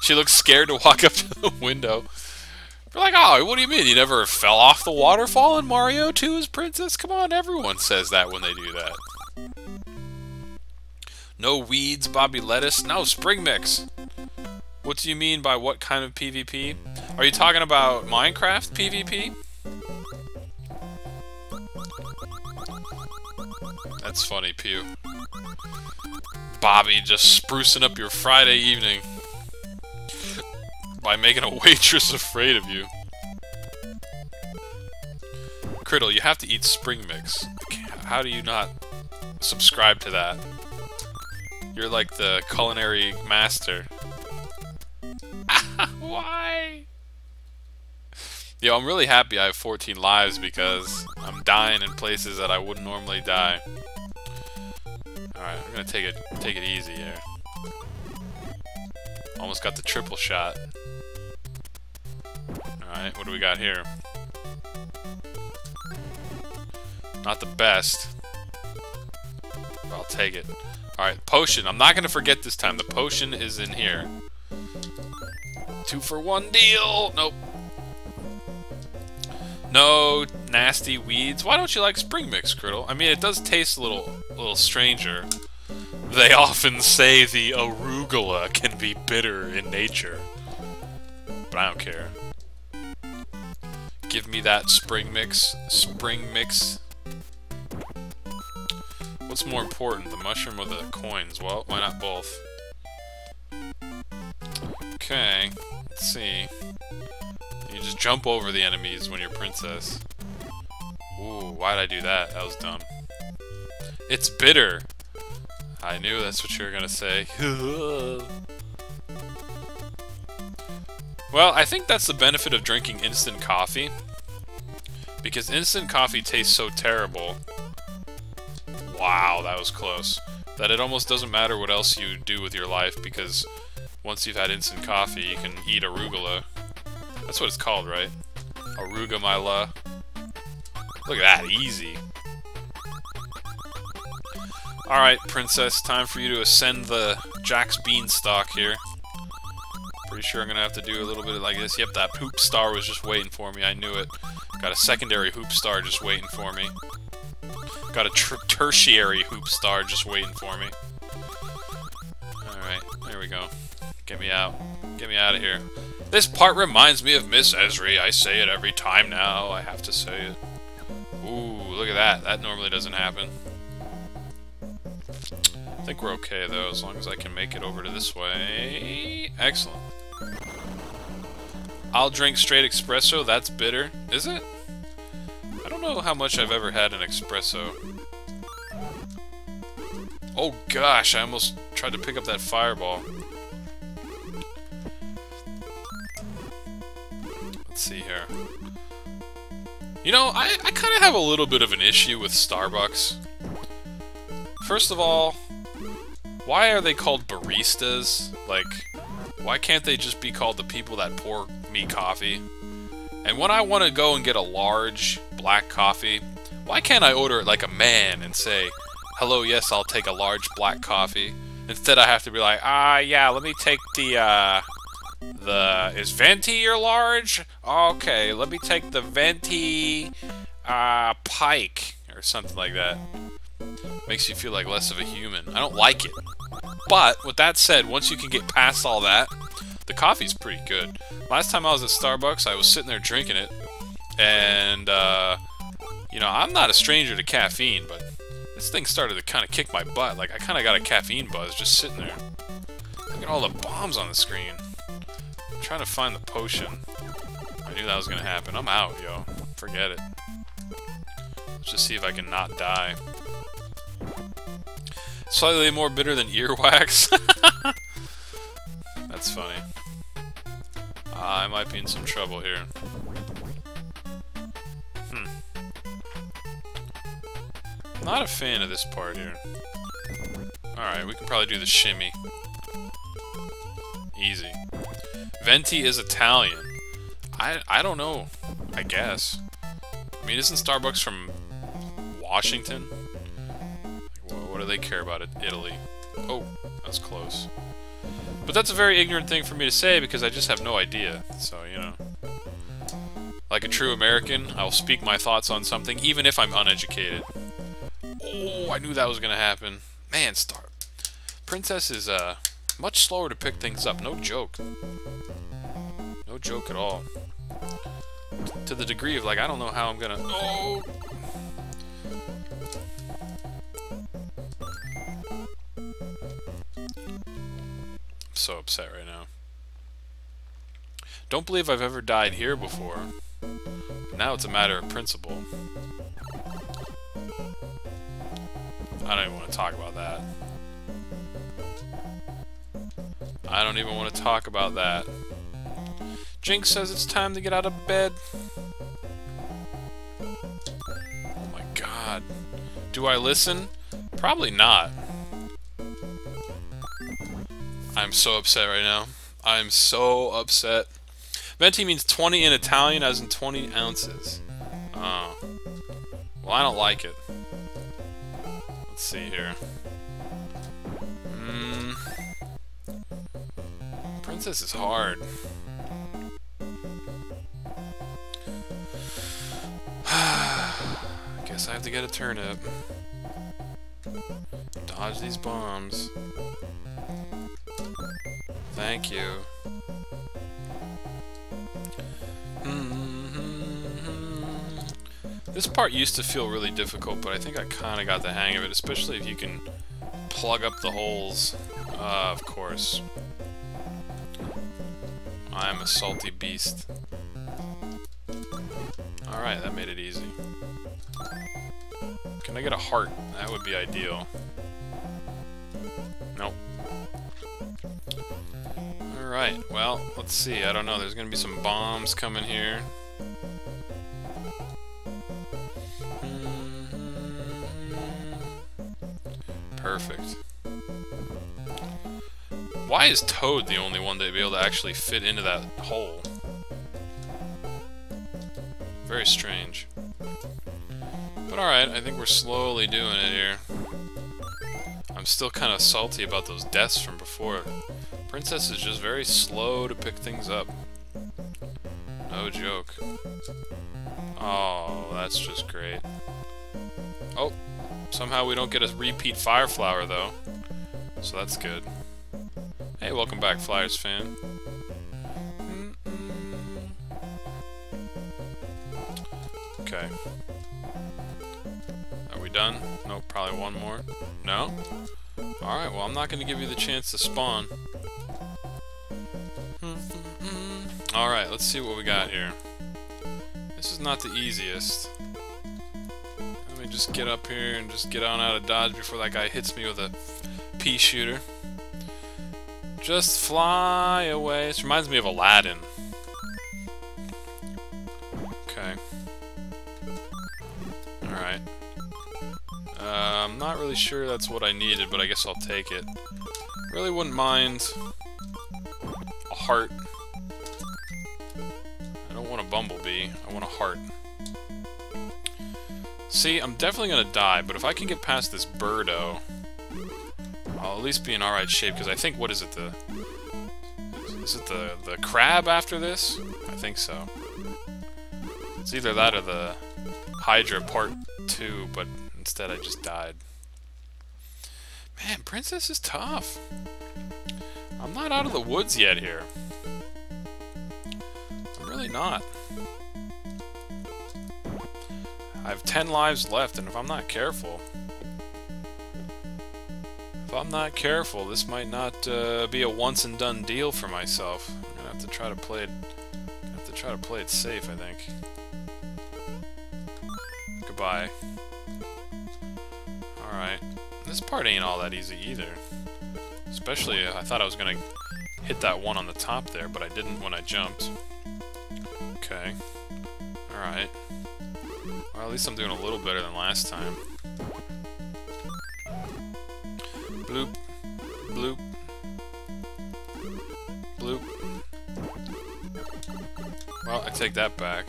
She looks scared to walk up to the window. We're like, oh, what do you mean? You never fell off the waterfall in Mario 2 as Princess? Come on, everyone says that when they do that. No weeds, Bobby Lettuce. No, Spring Mix. What do you mean by what kind of PvP? Are you talking about Minecraft PvP? That's funny, Pew. Bobby just sprucing up your Friday evening by making a waitress afraid of you. Criddle, you have to eat spring mix. How do you not subscribe to that? You're like the culinary master. Why? Yo, I'm really happy I have 14 lives because I'm dying in places that I wouldn't normally die. Alright, I'm gonna take it take it easy here. Almost got the triple shot. Alright, what do we got here? Not the best. But I'll take it. Alright, potion. I'm not gonna forget this time. The potion is in here. Two for one deal! Nope. No nasty weeds. Why don't you like spring mix, Criddle? I mean, it does taste a little, a little stranger. They often say the arugula can be bitter in nature. But I don't care. Give me that spring mix. Spring mix. What's more important, the mushroom or the coins? Well, why not both? Okay, let's see. You just jump over the enemies when you're princess. Ooh, why'd I do that? That was dumb. It's bitter! I knew that's what you were gonna say. well, I think that's the benefit of drinking instant coffee. Because instant coffee tastes so terrible. Wow, that was close. That it almost doesn't matter what else you do with your life because once you've had instant coffee, you can eat arugula. That's what it's called, right? Aruga my la. Look at that, easy. Alright, Princess, time for you to ascend the Jack's Beanstalk here. Pretty sure I'm gonna have to do a little bit like this. Yep, that Hoopster was just waiting for me, I knew it. Got a secondary Hoopster just waiting for me. Got a tertiary Hoopster just waiting for me. Alright, there we go. Get me out. Get me out of here. This part reminds me of Miss Esri. I say it every time now. I have to say it. Ooh, look at that. That normally doesn't happen. I think we're okay, though, as long as I can make it over to this way. Excellent. I'll drink straight espresso. That's bitter. Is it? I don't know how much I've ever had an espresso. Oh gosh, I almost tried to pick up that fireball. Let's see here. You know, I, I kind of have a little bit of an issue with Starbucks. First of all, why are they called baristas? Like, why can't they just be called the people that pour me coffee? And when I want to go and get a large black coffee, why can't I order it like a man and say, hello, yes, I'll take a large black coffee? Instead, I have to be like, ah, yeah, let me take the, uh, the, is venti your large? Okay, let me take the venti, uh, pike, or something like that. Makes you feel like less of a human. I don't like it. But, with that said, once you can get past all that, the coffee's pretty good. Last time I was at Starbucks, I was sitting there drinking it, and, uh, you know, I'm not a stranger to caffeine, but this thing started to kind of kick my butt. Like, I kind of got a caffeine buzz just sitting there. Look at all the bombs on the screen. I'm trying to find the potion. I knew that was going to happen. I'm out, yo. Forget it. Let's just see if I can not die. Slightly more bitter than earwax. That's funny. Uh, I might be in some trouble here. Hmm. Not a fan of this part here. Alright, we can probably do the shimmy. Easy. Venti is Italian. I, I don't know. I guess. I mean, isn't Starbucks from Washington? They care about it? Italy. Oh, that's close. But that's a very ignorant thing for me to say because I just have no idea. So, you know. Like a true American, I'll speak my thoughts on something even if I'm uneducated. Oh, I knew that was going to happen. Man, Star... Princess is, uh, much slower to pick things up. No joke. No joke at all. To the degree of, like, I don't know how I'm gonna... Oh! So upset right now. Don't believe I've ever died here before. Now it's a matter of principle. I don't even want to talk about that. I don't even want to talk about that. Jinx says it's time to get out of bed. Oh my god. Do I listen? Probably not. I'm so upset right now. I'm so upset. Venti means 20 in Italian, as in 20 ounces. Oh. Well, I don't like it. Let's see here. Hmm. Princess is hard. Guess I have to get a turnip. Dodge these bombs. Thank you. This part used to feel really difficult, but I think I kind of got the hang of it, especially if you can plug up the holes. Uh, of course. I'm a salty beast. Alright, that made it easy. Can I get a heart? That would be ideal. Nope. Alright, well, let's see. I don't know. There's gonna be some bombs coming here. Perfect. Why is Toad the only one to be able to actually fit into that hole? Very strange. But alright, I think we're slowly doing it here. I'm still kind of salty about those deaths from before. Princess is just very slow to pick things up. No joke. Oh, that's just great. Oh, somehow we don't get a repeat Fire Flower, though. So that's good. Hey, welcome back, Flyers fan. Okay. Are we done? No, probably one more. No? Alright, well I'm not going to give you the chance to spawn. Alright, let's see what we got here. This is not the easiest. Let me just get up here and just get on out of dodge before that guy hits me with a pea shooter. Just fly away. This reminds me of Aladdin. Okay. Alright. Uh, I'm not really sure that's what I needed, but I guess I'll take it. Really wouldn't mind a heart. Want a heart. See, I'm definitely gonna die, but if I can get past this birdo, I'll at least be in alright shape, because I think, what is it, the... Is it the, the crab after this? I think so. It's either that or the Hydra Part 2, but instead I just died. Man, Princess is tough. I'm not out of the woods yet here. I'm really not. I have 10 lives left, and if I'm not careful... If I'm not careful, this might not uh, be a once-and-done deal for myself. I'm gonna have to try to play it... I have to try to play it safe, I think. Goodbye. Alright. This part ain't all that easy either. Especially, uh, I thought I was gonna hit that one on the top there, but I didn't when I jumped. Okay. Alright. Well, at least I'm doing a little better than last time. Bloop. Bloop. Bloop. Well, I take that back.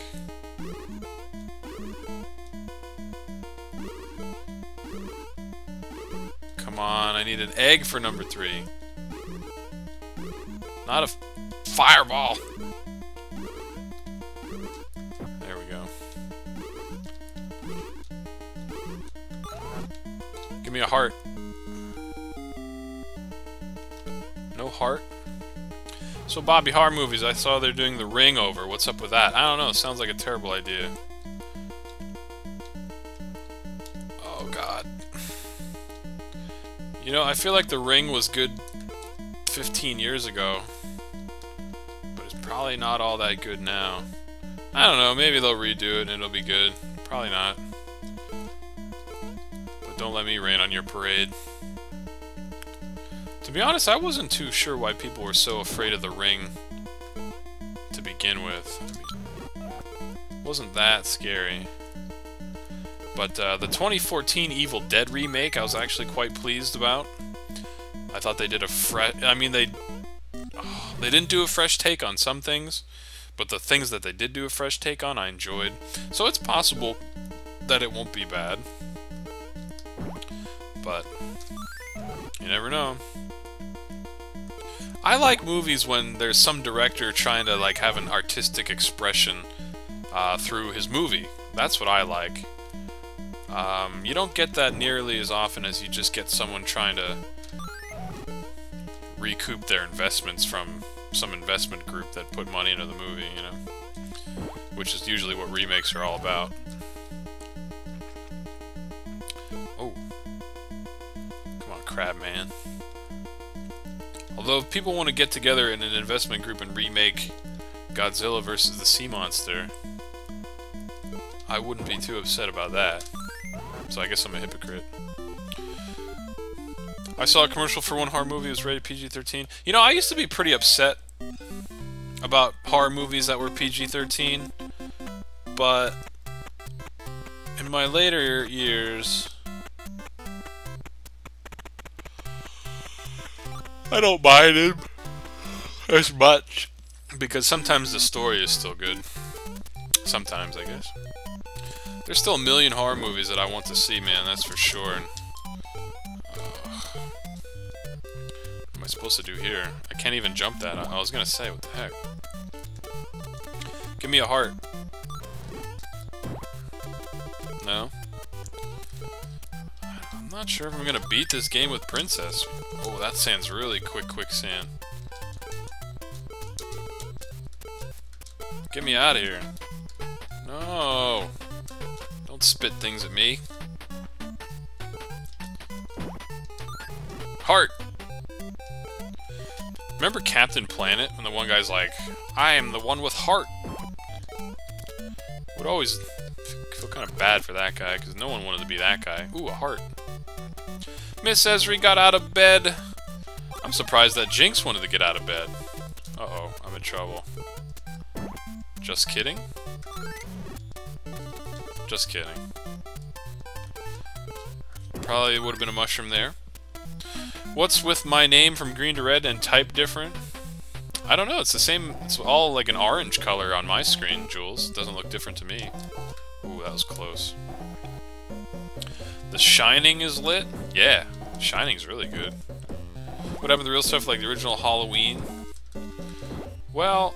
Come on, I need an egg for number three. Not a fireball. Give me a heart. No heart? So Bobby Horror movies, I saw they're doing The Ring over. What's up with that? I don't know, sounds like a terrible idea. Oh god. You know, I feel like The Ring was good 15 years ago. But it's probably not all that good now. I don't know, maybe they'll redo it and it'll be good. Probably not. Don't let me rain on your parade. To be honest, I wasn't too sure why people were so afraid of the ring to begin with. It wasn't that scary. But uh, the 2014 Evil Dead remake, I was actually quite pleased about. I thought they did a fresh... I mean, they... Oh, they didn't do a fresh take on some things, but the things that they did do a fresh take on, I enjoyed. So it's possible that it won't be bad. But... You never know. I like movies when there's some director trying to like have an artistic expression uh, through his movie. That's what I like. Um, you don't get that nearly as often as you just get someone trying to recoup their investments from some investment group that put money into the movie, you know? Which is usually what remakes are all about. Come on, Crab Man. Although if people want to get together in an investment group and remake Godzilla vs. the Sea Monster, I wouldn't be too upset about that. So I guess I'm a hypocrite. I saw a commercial for one horror movie, it was rated PG-13. You know, I used to be pretty upset about horror movies that were PG-13, but in my later years, I don't mind him as much because sometimes the story is still good. Sometimes, I guess. There's still a million horror movies that I want to see, man, that's for sure. And, uh, what am I supposed to do here? I can't even jump that. I, I was gonna say, what the heck? Give me a heart. No? Not sure if I'm gonna beat this game with Princess. Oh, that sand's really quick, quicksand. Get me out of here. No! Don't spit things at me. Heart! Remember Captain Planet? When the one guy's like, I am the one with heart! Would always feel kind of bad for that guy, because no one wanted to be that guy. Ooh, a heart. Miss Esri got out of bed. I'm surprised that Jinx wanted to get out of bed. Uh-oh, I'm in trouble. Just kidding? Just kidding. Probably would have been a mushroom there. What's with my name from green to red and type different? I don't know, it's the same, it's all like an orange color on my screen, Jules. Doesn't look different to me. Ooh, that was close. The Shining is lit? Yeah, Shining's really good. What happened to the real stuff like the original Halloween? Well,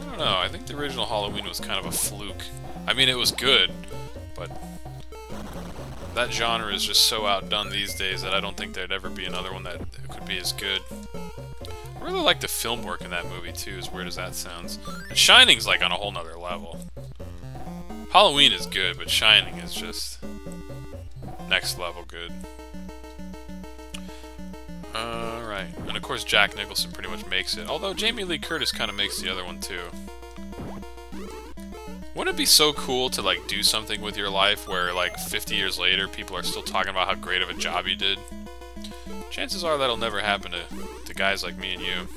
I don't know. I think the original Halloween was kind of a fluke. I mean, it was good, but that genre is just so outdone these days that I don't think there'd ever be another one that could be as good. I really like the film work in that movie too, as weird as that sounds. And Shining's like on a whole nother level. Halloween is good, but Shining is just next level good. Alright, and of course Jack Nicholson pretty much makes it, although Jamie Lee Curtis kind of makes the other one too. Wouldn't it be so cool to like do something with your life where like 50 years later people are still talking about how great of a job you did? Chances are that'll never happen to to guys like me and you.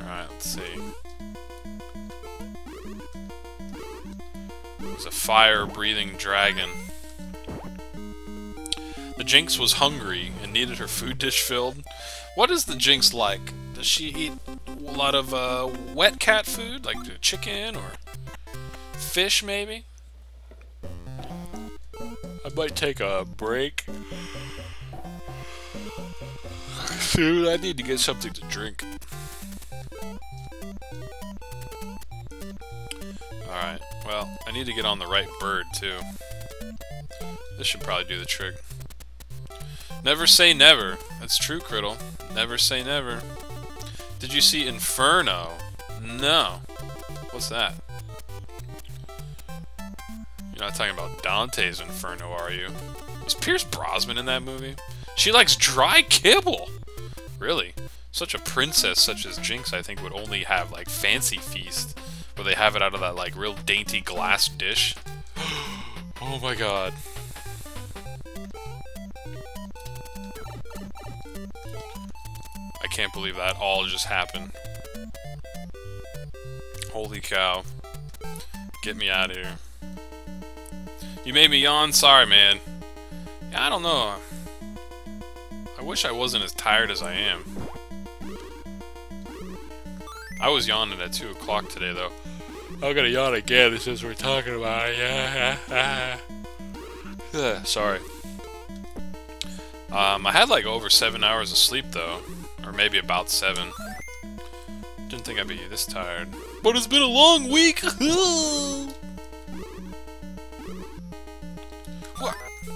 Alright, let's see. There's a fire-breathing dragon. The Jinx was hungry and needed her food dish filled. What is the Jinx like? Does she eat a lot of uh, wet cat food, like chicken or fish, maybe? I might take a break Dude, I need to get something to drink. Alright, well, I need to get on the right bird, too. This should probably do the trick. Never say never. That's true, Criddle. Never say never. Did you see Inferno? No. What's that? You're not talking about Dante's Inferno, are you? Was Pierce Brosnan in that movie? She likes dry kibble! Really? Such a princess such as Jinx, I think, would only have, like, Fancy Feast, where they have it out of that, like, real dainty glass dish. oh my god. I can't believe that all just happened. Holy cow. Get me out of here. You made me yawn? Sorry, man. Yeah, I don't know. I wish I wasn't as tired as I am. I was yawning at 2 o'clock today, though. I'm gonna yawn again since we're talking about it. Yeah. Sorry. Um, I had like over 7 hours of sleep, though. Or maybe about 7. Didn't think I'd be this tired. But it's been a long week!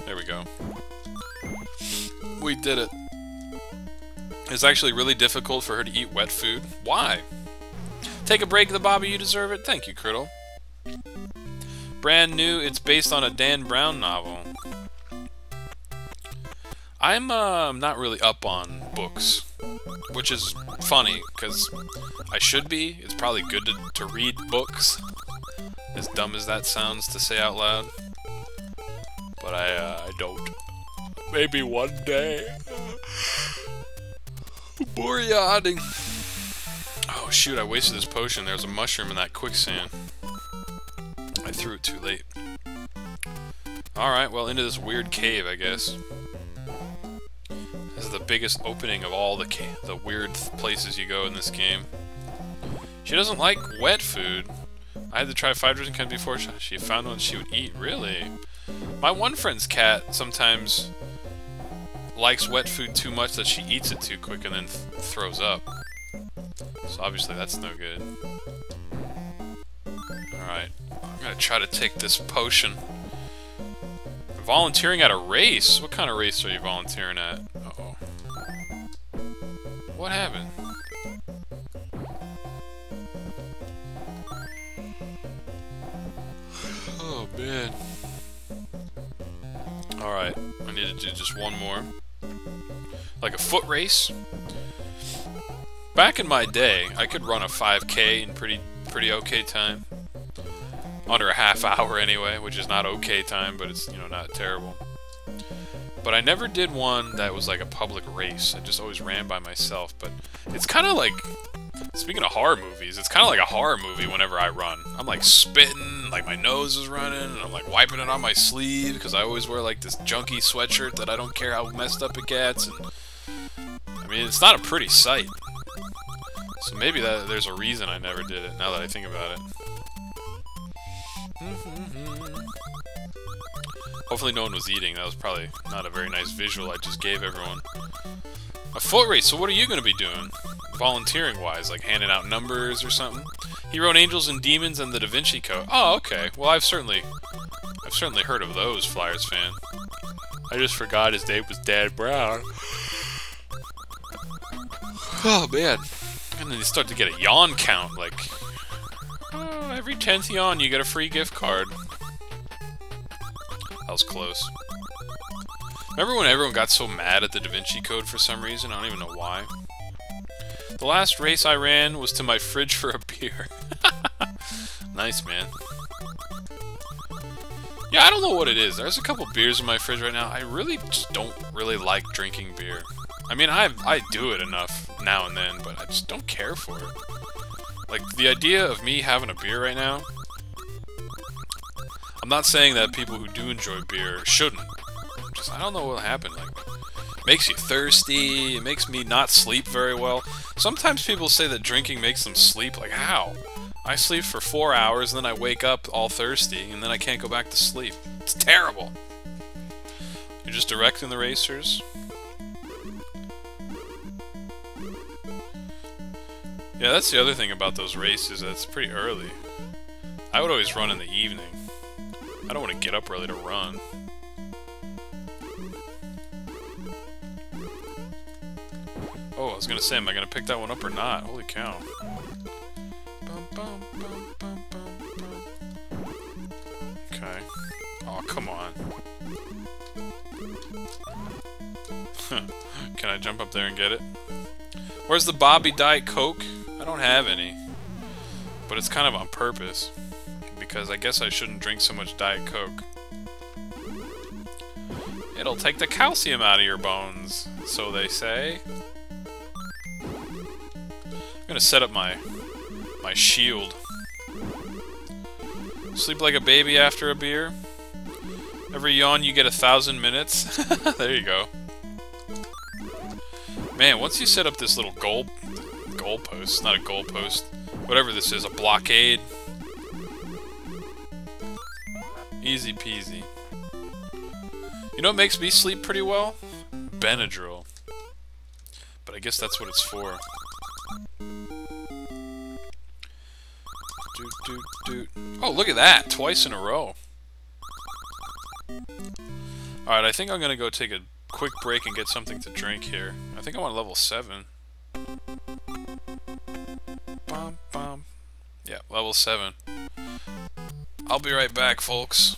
there we go. We did it. It's actually really difficult for her to eat wet food. Why? Take a break, the Bobby. You deserve it. Thank you, Criddle. Brand new. It's based on a Dan Brown novel. I'm uh, not really up on books, which is funny because I should be. It's probably good to, to read books, as dumb as that sounds to say out loud. But I, uh, I don't. Maybe one day. Boreading. Oh shoot, I wasted this potion. There's a mushroom in that quicksand. I threw it too late. Alright, well, into this weird cave, I guess. This is the biggest opening of all the the weird places you go in this game. She doesn't like wet food. I had to try five different kinds before she found one she would eat. Really? My one friend's cat sometimes likes wet food too much that she eats it too quick and then th throws up. So obviously that's no good. Alright, I'm gonna try to take this potion. Volunteering at a race? What kind of race are you volunteering at? Uh-oh. What happened? Oh, man. Alright, I need to do just one more like a foot race. Back in my day, I could run a 5k in pretty pretty okay time. under a half hour anyway, which is not okay time, but it's, you know, not terrible. But I never did one that was like a public race. I just always ran by myself. But it's kind of like, speaking of horror movies, it's kind of like a horror movie whenever I run. I'm like spitting, like my nose is running, and I'm like wiping it on my sleeve because I always wear like this junky sweatshirt that I don't care how messed up it gets. And I mean, it's not a pretty sight. So maybe that there's a reason I never did it. Now that I think about it. Hopefully no one was eating. That was probably not a very nice visual I just gave everyone. A foot race, so what are you going to be doing? Volunteering-wise, like handing out numbers or something? He wrote Angels and Demons and the Da Vinci Code. Oh, okay. Well, I've certainly... I've certainly heard of those, Flyers fan. I just forgot his name was Dan Brown. Oh, man. And then you start to get a yawn count, like... Oh, every 10th yawn, you get a free gift card. That was close. Remember when everyone got so mad at the Da Vinci Code for some reason? I don't even know why. The last race I ran was to my fridge for a beer. nice, man. Yeah, I don't know what it is. There's a couple beers in my fridge right now. I really just don't really like drinking beer. I mean, I I do it enough now and then, but I just don't care for it. Like, the idea of me having a beer right now I'm not saying that people who do enjoy beer shouldn't. Just, I don't know what happened. Like, makes you thirsty. It makes me not sleep very well. Sometimes people say that drinking makes them sleep. Like, how? I sleep for four hours, and then I wake up all thirsty, and then I can't go back to sleep. It's terrible. You're just directing the racers. Yeah, that's the other thing about those races. That's pretty early. I would always run in the evening. I don't want to get up early to run. Oh, I was gonna say, am I gonna pick that one up or not? Holy cow. Okay. Oh, come on. Can I jump up there and get it? Where's the Bobby Diet Coke? I don't have any. But it's kind of on purpose because I guess I shouldn't drink so much Diet Coke. It'll take the calcium out of your bones, so they say. I'm gonna set up my my shield. Sleep like a baby after a beer. Every yawn you get a thousand minutes. there you go. Man, once you set up this little goal goalpost, not a goalpost, whatever this is, a blockade, Easy peasy. You know what makes me sleep pretty well? Benadryl. But I guess that's what it's for. Doot, doot, doot. Oh, look at that! Twice in a row. Alright, I think I'm gonna go take a quick break and get something to drink here. I think I'm on level 7. Level 7. I'll be right back, folks.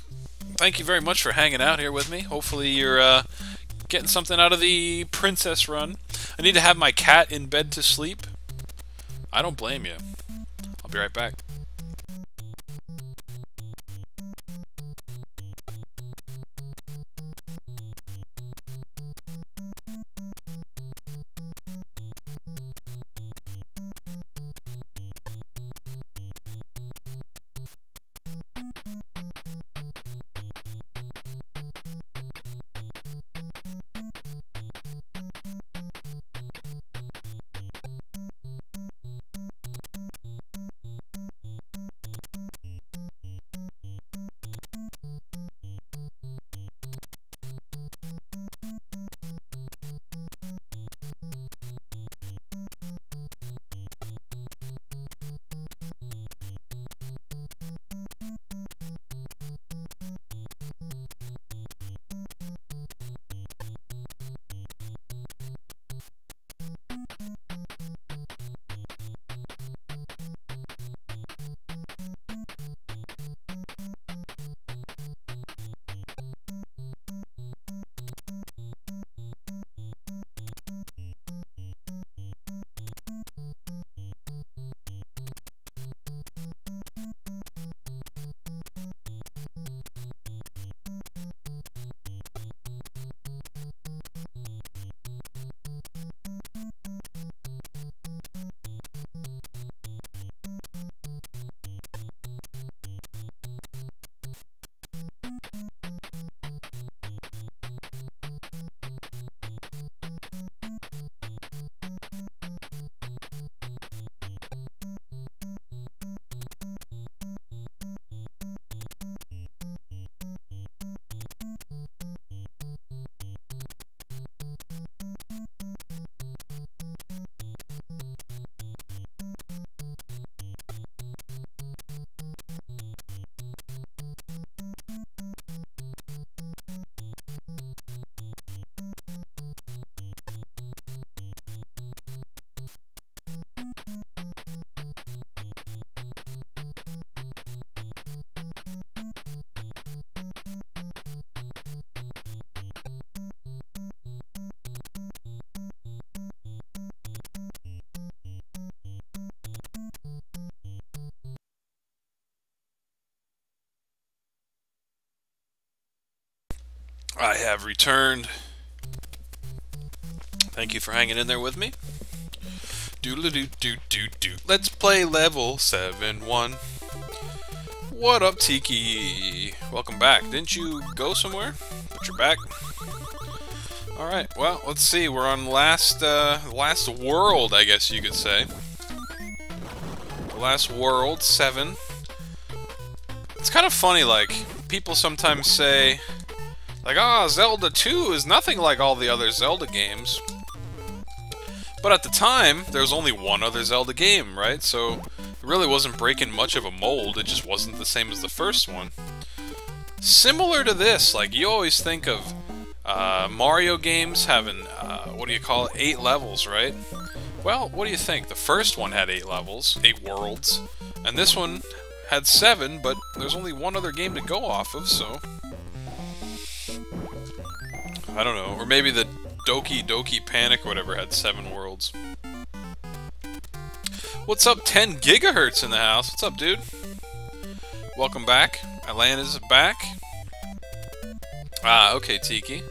Thank you very much for hanging out here with me. Hopefully you're uh, getting something out of the princess run. I need to have my cat in bed to sleep. I don't blame you. I'll be right back. I have returned. Thank you for hanging in there with me. Doodle doo doo doo doo. Let's play level 7 1. What up, Tiki? Welcome back. Didn't you go somewhere? But you're back. Alright, well, let's see. We're on last, uh, last world, I guess you could say. Last world, 7. It's kind of funny, like, people sometimes say, like, ah, oh, Zelda 2 is nothing like all the other Zelda games. But at the time, there was only one other Zelda game, right? So, it really wasn't breaking much of a mold, it just wasn't the same as the first one. Similar to this, like, you always think of uh, Mario games having, uh, what do you call it, eight levels, right? Well, what do you think? The first one had eight levels, eight worlds, and this one had seven, but there's only one other game to go off of, so... I don't know. Or maybe the Doki Doki Panic or whatever had seven worlds. What's up, 10 gigahertz in the house? What's up, dude? Welcome back. Atlanta's back. Ah, okay, Tiki.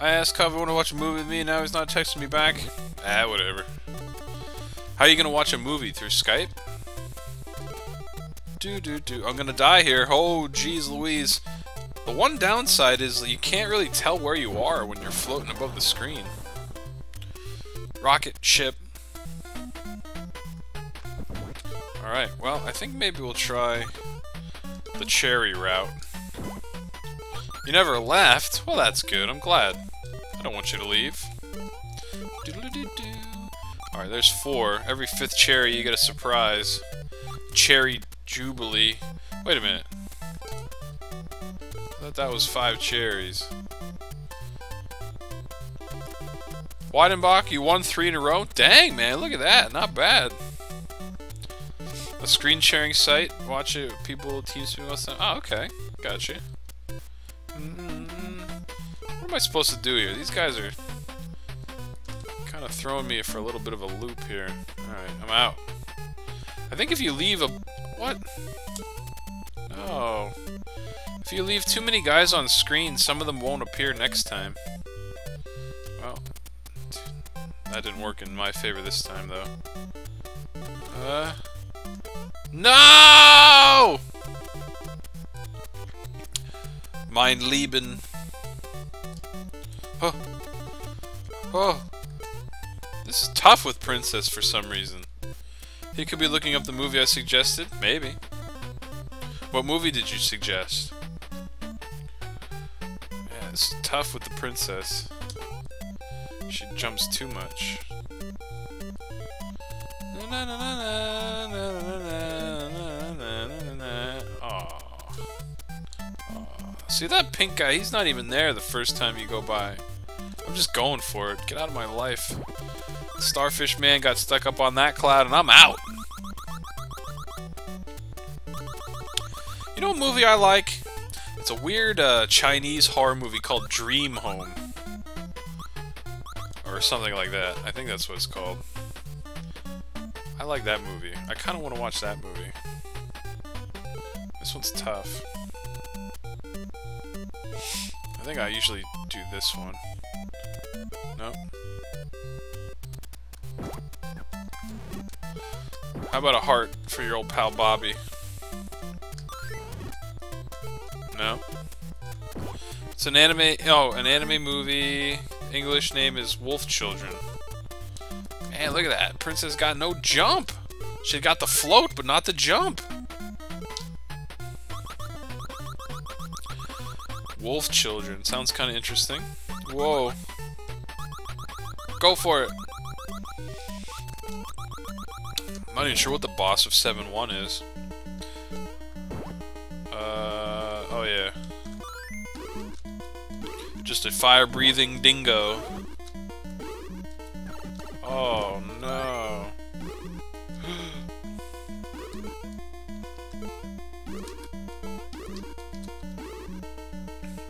I asked Cover want to watch a movie with me, and now he's not texting me back. Ah, whatever. How are you gonna watch a movie? Through Skype? Do do do. I'm gonna die here. Oh, jeez Louise. The one downside is you can't really tell where you are when you're floating above the screen. Rocket ship. Alright, well, I think maybe we'll try the cherry route. You never left? Well, that's good. I'm glad. I don't want you to leave. Alright, there's four. Every fifth cherry, you get a surprise. Cherry Jubilee. Wait a minute thought that was five cherries. Weidenbach, you won three in a row? Dang, man, look at that. Not bad. A screen sharing site. Watch it. People, teams, most Oh, okay. Gotcha. Mm -hmm. What am I supposed to do here? These guys are kind of throwing me for a little bit of a loop here. Alright, I'm out. I think if you leave a... What? No. If you leave too many guys on screen, some of them won't appear next time. Well, that didn't work in my favor this time, though. Uh... No! Mein Lieben. Oh. Oh. This is tough with Princess for some reason. He could be looking up the movie I suggested. Maybe. What movie did you suggest? Tough with the princess. She jumps too much. See that pink guy? He's not even there the first time you go by. I'm just going for it. Get out of my life. Starfish Man got stuck up on that cloud and I'm out. You know a movie I like? It's a weird uh, Chinese horror movie called Dream Home. Or something like that. I think that's what it's called. I like that movie. I kind of want to watch that movie. This one's tough. I think I usually do this one. Nope. How about a heart for your old pal Bobby? No. It's an anime. Oh, an anime movie. English name is Wolf Children. Man, look at that. Princess got no jump. She got the float, but not the jump. Wolf Children. Sounds kind of interesting. Whoa. Go for it. I'm not even sure what the boss of 7-1 is. Just a fire-breathing dingo. Oh, no.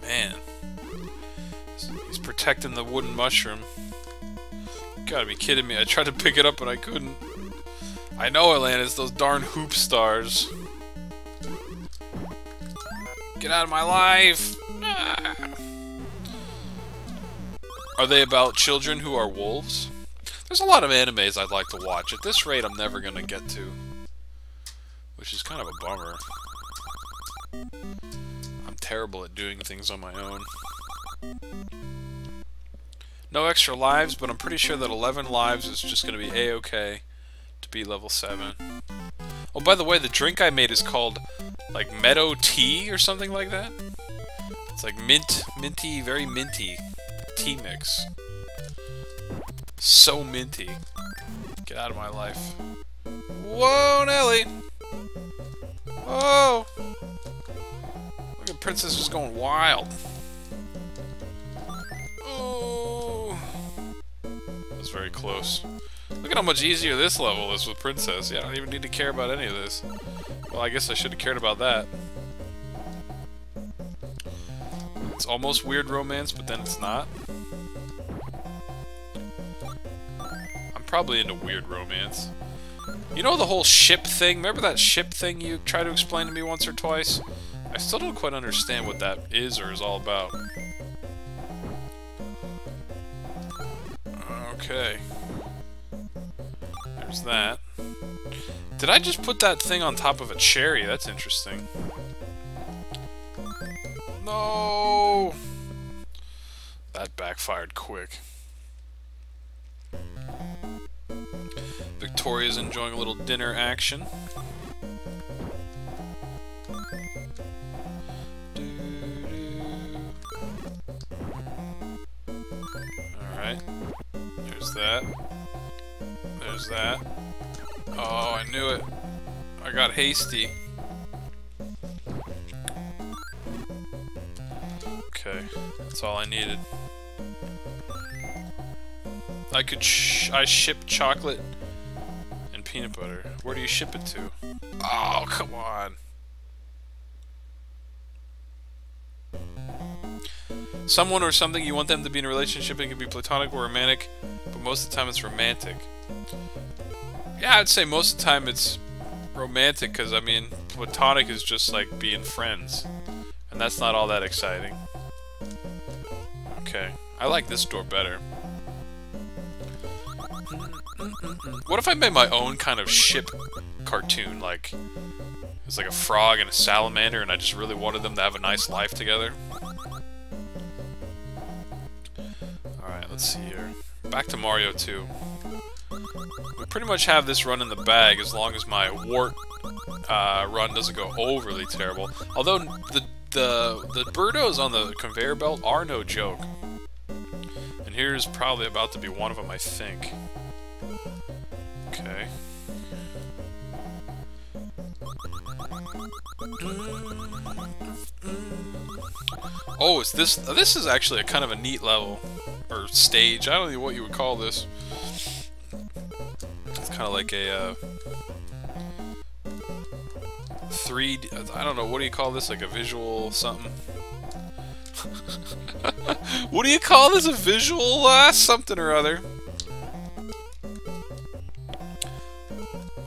Man. He's protecting the wooden mushroom. You gotta be kidding me. I tried to pick it up, but I couldn't. I know, Atlantis, those darn Hoopsters. Get out of my life! Ah. Are they about children who are wolves? There's a lot of animes I'd like to watch. At this rate, I'm never going to get to. Which is kind of a bummer. I'm terrible at doing things on my own. No extra lives, but I'm pretty sure that 11 lives is just going to be a-okay to be level 7. Oh, by the way, the drink I made is called, like, Meadow Tea or something like that? It's like mint, minty, very minty tea mix. So minty. Get out of my life. Whoa, Nelly! Whoa! Look at Princess just going wild. Oh! That's very close. Look at how much easier this level is with Princess. Yeah, I don't even need to care about any of this. Well, I guess I should have cared about that. It's almost weird romance, but then it's not. I'm probably into weird romance. You know the whole ship thing? Remember that ship thing you tried to explain to me once or twice? I still don't quite understand what that is or is all about. Okay. There's that. Did I just put that thing on top of a cherry? That's interesting. No! That backfired quick. Victoria's enjoying a little dinner action. Alright. There's that. There's that. Oh, I knew it. I got hasty. Okay, that's all I needed. I could sh I ship chocolate and peanut butter. Where do you ship it to? Oh, come on. Someone or something you want them to be in a relationship. It can be platonic or romantic, but most of the time it's romantic. Yeah, I'd say most of the time it's romantic because, I mean, platonic is just like being friends. And that's not all that exciting. Okay. I like this door better. What if I made my own kind of ship cartoon? Like, it's like a frog and a salamander, and I just really wanted them to have a nice life together? Alright, let's see here. Back to Mario 2. We pretty much have this run in the bag as long as my wart uh, run doesn't go overly terrible. Although the the the birdos on the conveyor belt are no joke. And here's probably about to be one of them, I think. Okay. Oh, is this this is actually a kind of a neat level or stage. I don't know what you would call this. It's kind of like a uh, three. I don't know. What do you call this? Like a visual something? What do you call this? A visual uh, something or other?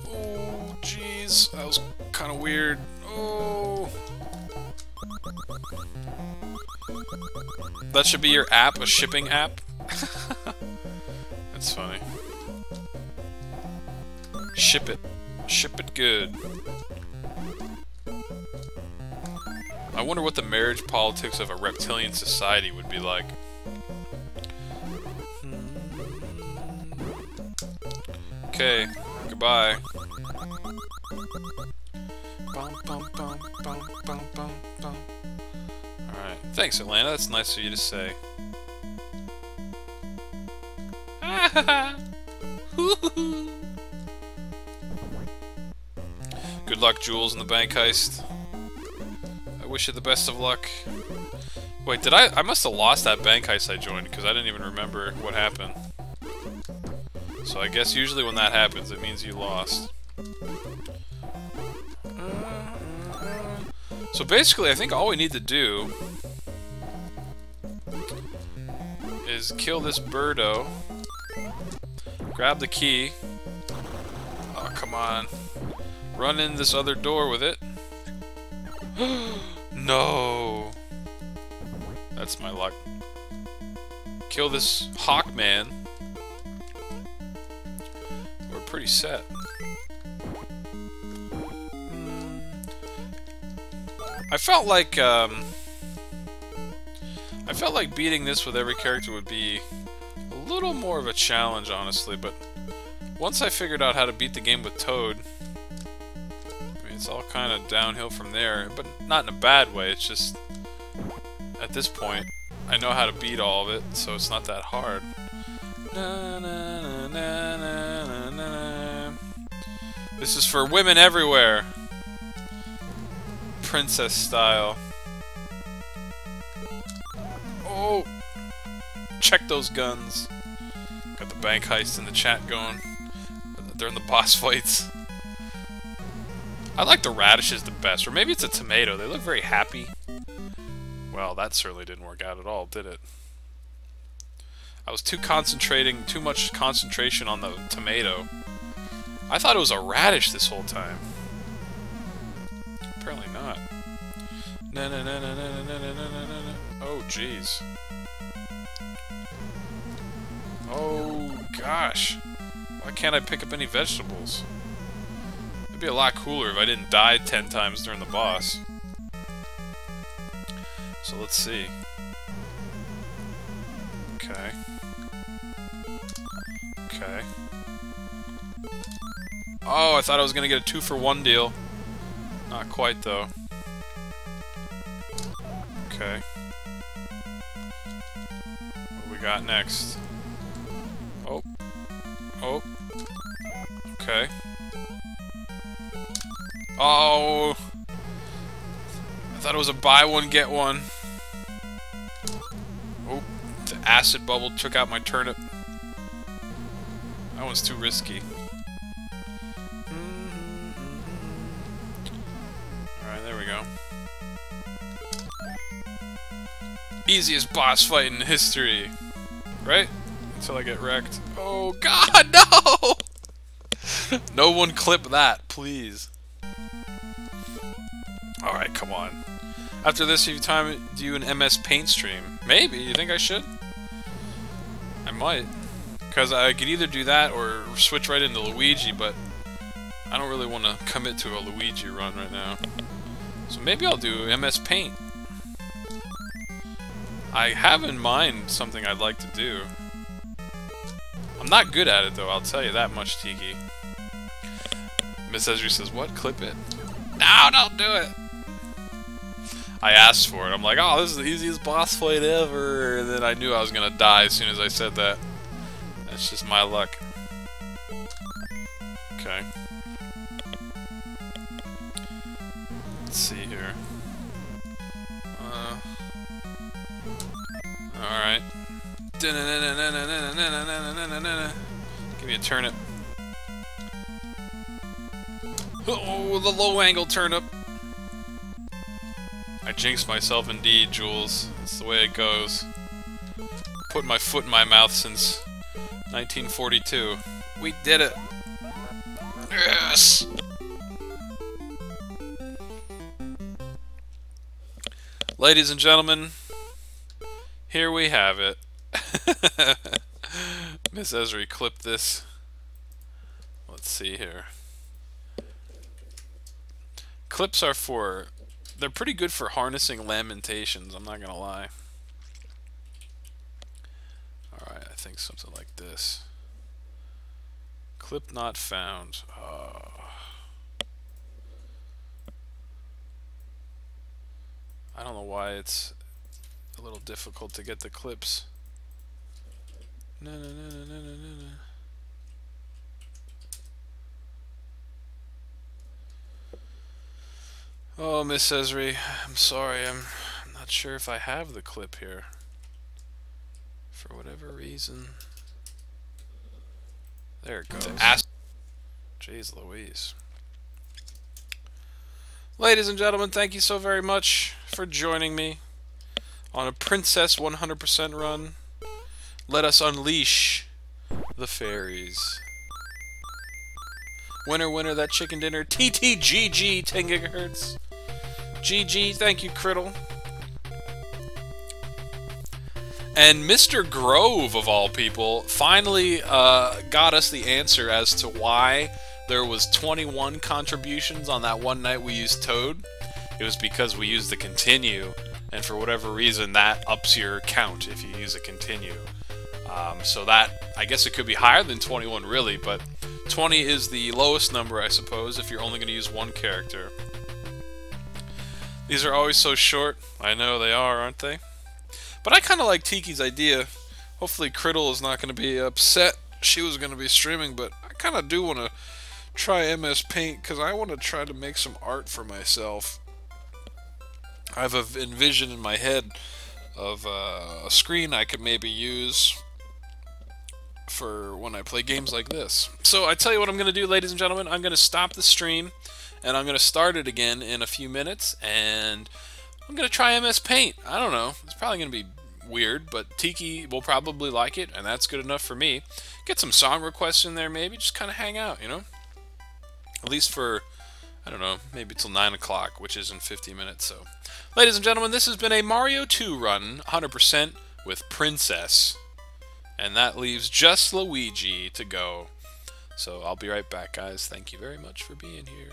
Oh, jeez, that was kind of weird. Oh. That should be your app, a shipping app. That's funny. Ship it. Ship it good. I wonder what the marriage politics of a reptilian society would be like. Okay, goodbye. Alright, thanks Atlanta, that's nice of you to say. Good luck, Jules, in the bank heist. I wish you the best of luck. Wait, did I- I must have lost that bank heist I joined, because I didn't even remember what happened. So I guess usually when that happens, it means you lost. So basically, I think all we need to do is kill this birdo, grab the key, oh come on, run in this other door with it, No! That's my luck. Kill this Hawkmouth. We're pretty set. Hmm. I felt like, um... I felt like beating this with every character would be a little more of a challenge, honestly, but once I figured out how to beat the game with Toad, it's all kind of downhill from there, but not in a bad way, it's just, at this point, I know how to beat all of it, so it's not that hard. Na, na, na, this is for women everywhere! Princess style. Oh! Check those guns. Got the bank heist in the chat going. During the boss fights. I like the radishes the best, or maybe it's a tomato. They look very happy. Well, that certainly didn't work out at all, did it? I was too concentrating, too much concentration on the tomato. I thought it was a radish this whole time. Apparently not. Na na na na na na na na. Oh, jeez. Oh, gosh. Why can't I pick up any vegetables? It'd be a lot cooler if I didn't die ten times during the boss. So let's see. Okay. Okay. Oh, I thought I was gonna get a two for one deal. Not quite, though. Okay. What we got next? Oh. Oh. Okay. Oh! I thought it was a buy one, get one. Oh, the acid bubble took out my turnip. That one's too risky. Alright, there we go. Easiest boss fight in history. Right? Until I get wrecked. Oh god, no! no one clip that, please. Alright, come on. After this, you time do an MS Paint stream. Maybe, you think I should? I might. Because I could either do that or switch right into Luigi, but I don't really want to commit to a Luigi run right now. So maybe I'll do MS Paint. I have in mind something I'd like to do. I'm not good at it though, I'll tell you that much, Tiki. Miss Esri says, what? Clip it? No, don't do it! I asked for it. I'm like, oh, this is the easiest boss fight ever. And then I knew I was going to die as soon as I said that. That's just my luck. Okay. Let's see here. Uh, Alright. Give me a turnip. Oh, the low angle turnip. I jinxed myself indeed, Jules. That's the way it goes. Put my foot in my mouth since 1942. We did it! Yes! Ladies and gentlemen, here we have it. Miss Esri clip this. Let's see here. Clips are for they're pretty good for harnessing lamentations, I'm not gonna lie. Alright, I think something like this. Clip not found. Oh. I don't know why it's a little difficult to get the clips. No, no, no, no, no, no, no. Oh, Miss Esri, I'm sorry. I'm, not sure if I have the clip here. For whatever reason. There it goes. Ask Jeez Louise. Ladies and gentlemen, thank you so very much for joining me on a Princess 100% run. Let us unleash the fairies. Winner, winner, that chicken dinner. TTGG 10 gigahertz. GG, thank you, Criddle. And Mr. Grove, of all people, finally uh, got us the answer as to why there was 21 contributions on that one night we used Toad. It was because we used the continue, and for whatever reason, that ups your count if you use a continue. Um, so that, I guess it could be higher than 21 really, but 20 is the lowest number, I suppose, if you're only going to use one character. These are always so short. I know they are, aren't they? But I kind of like Tiki's idea. Hopefully Criddle is not going to be upset. She was going to be streaming, but I kind of do want to try MS Paint because I want to try to make some art for myself. I have a envision in my head of uh, a screen I could maybe use for when I play games like this. So I tell you what I'm going to do, ladies and gentlemen. I'm going to stop the stream, and I'm going to start it again in a few minutes, and I'm going to try MS Paint. I don't know. It's probably going to be weird, but Tiki will probably like it, and that's good enough for me. Get some song requests in there, maybe. Just kind of hang out, you know? At least for, I don't know, maybe till 9 o'clock, which is in 50 minutes. So, ladies and gentlemen, this has been a Mario 2 run, 100% with Princess. And that leaves just Luigi to go. So I'll be right back, guys. Thank you very much for being here.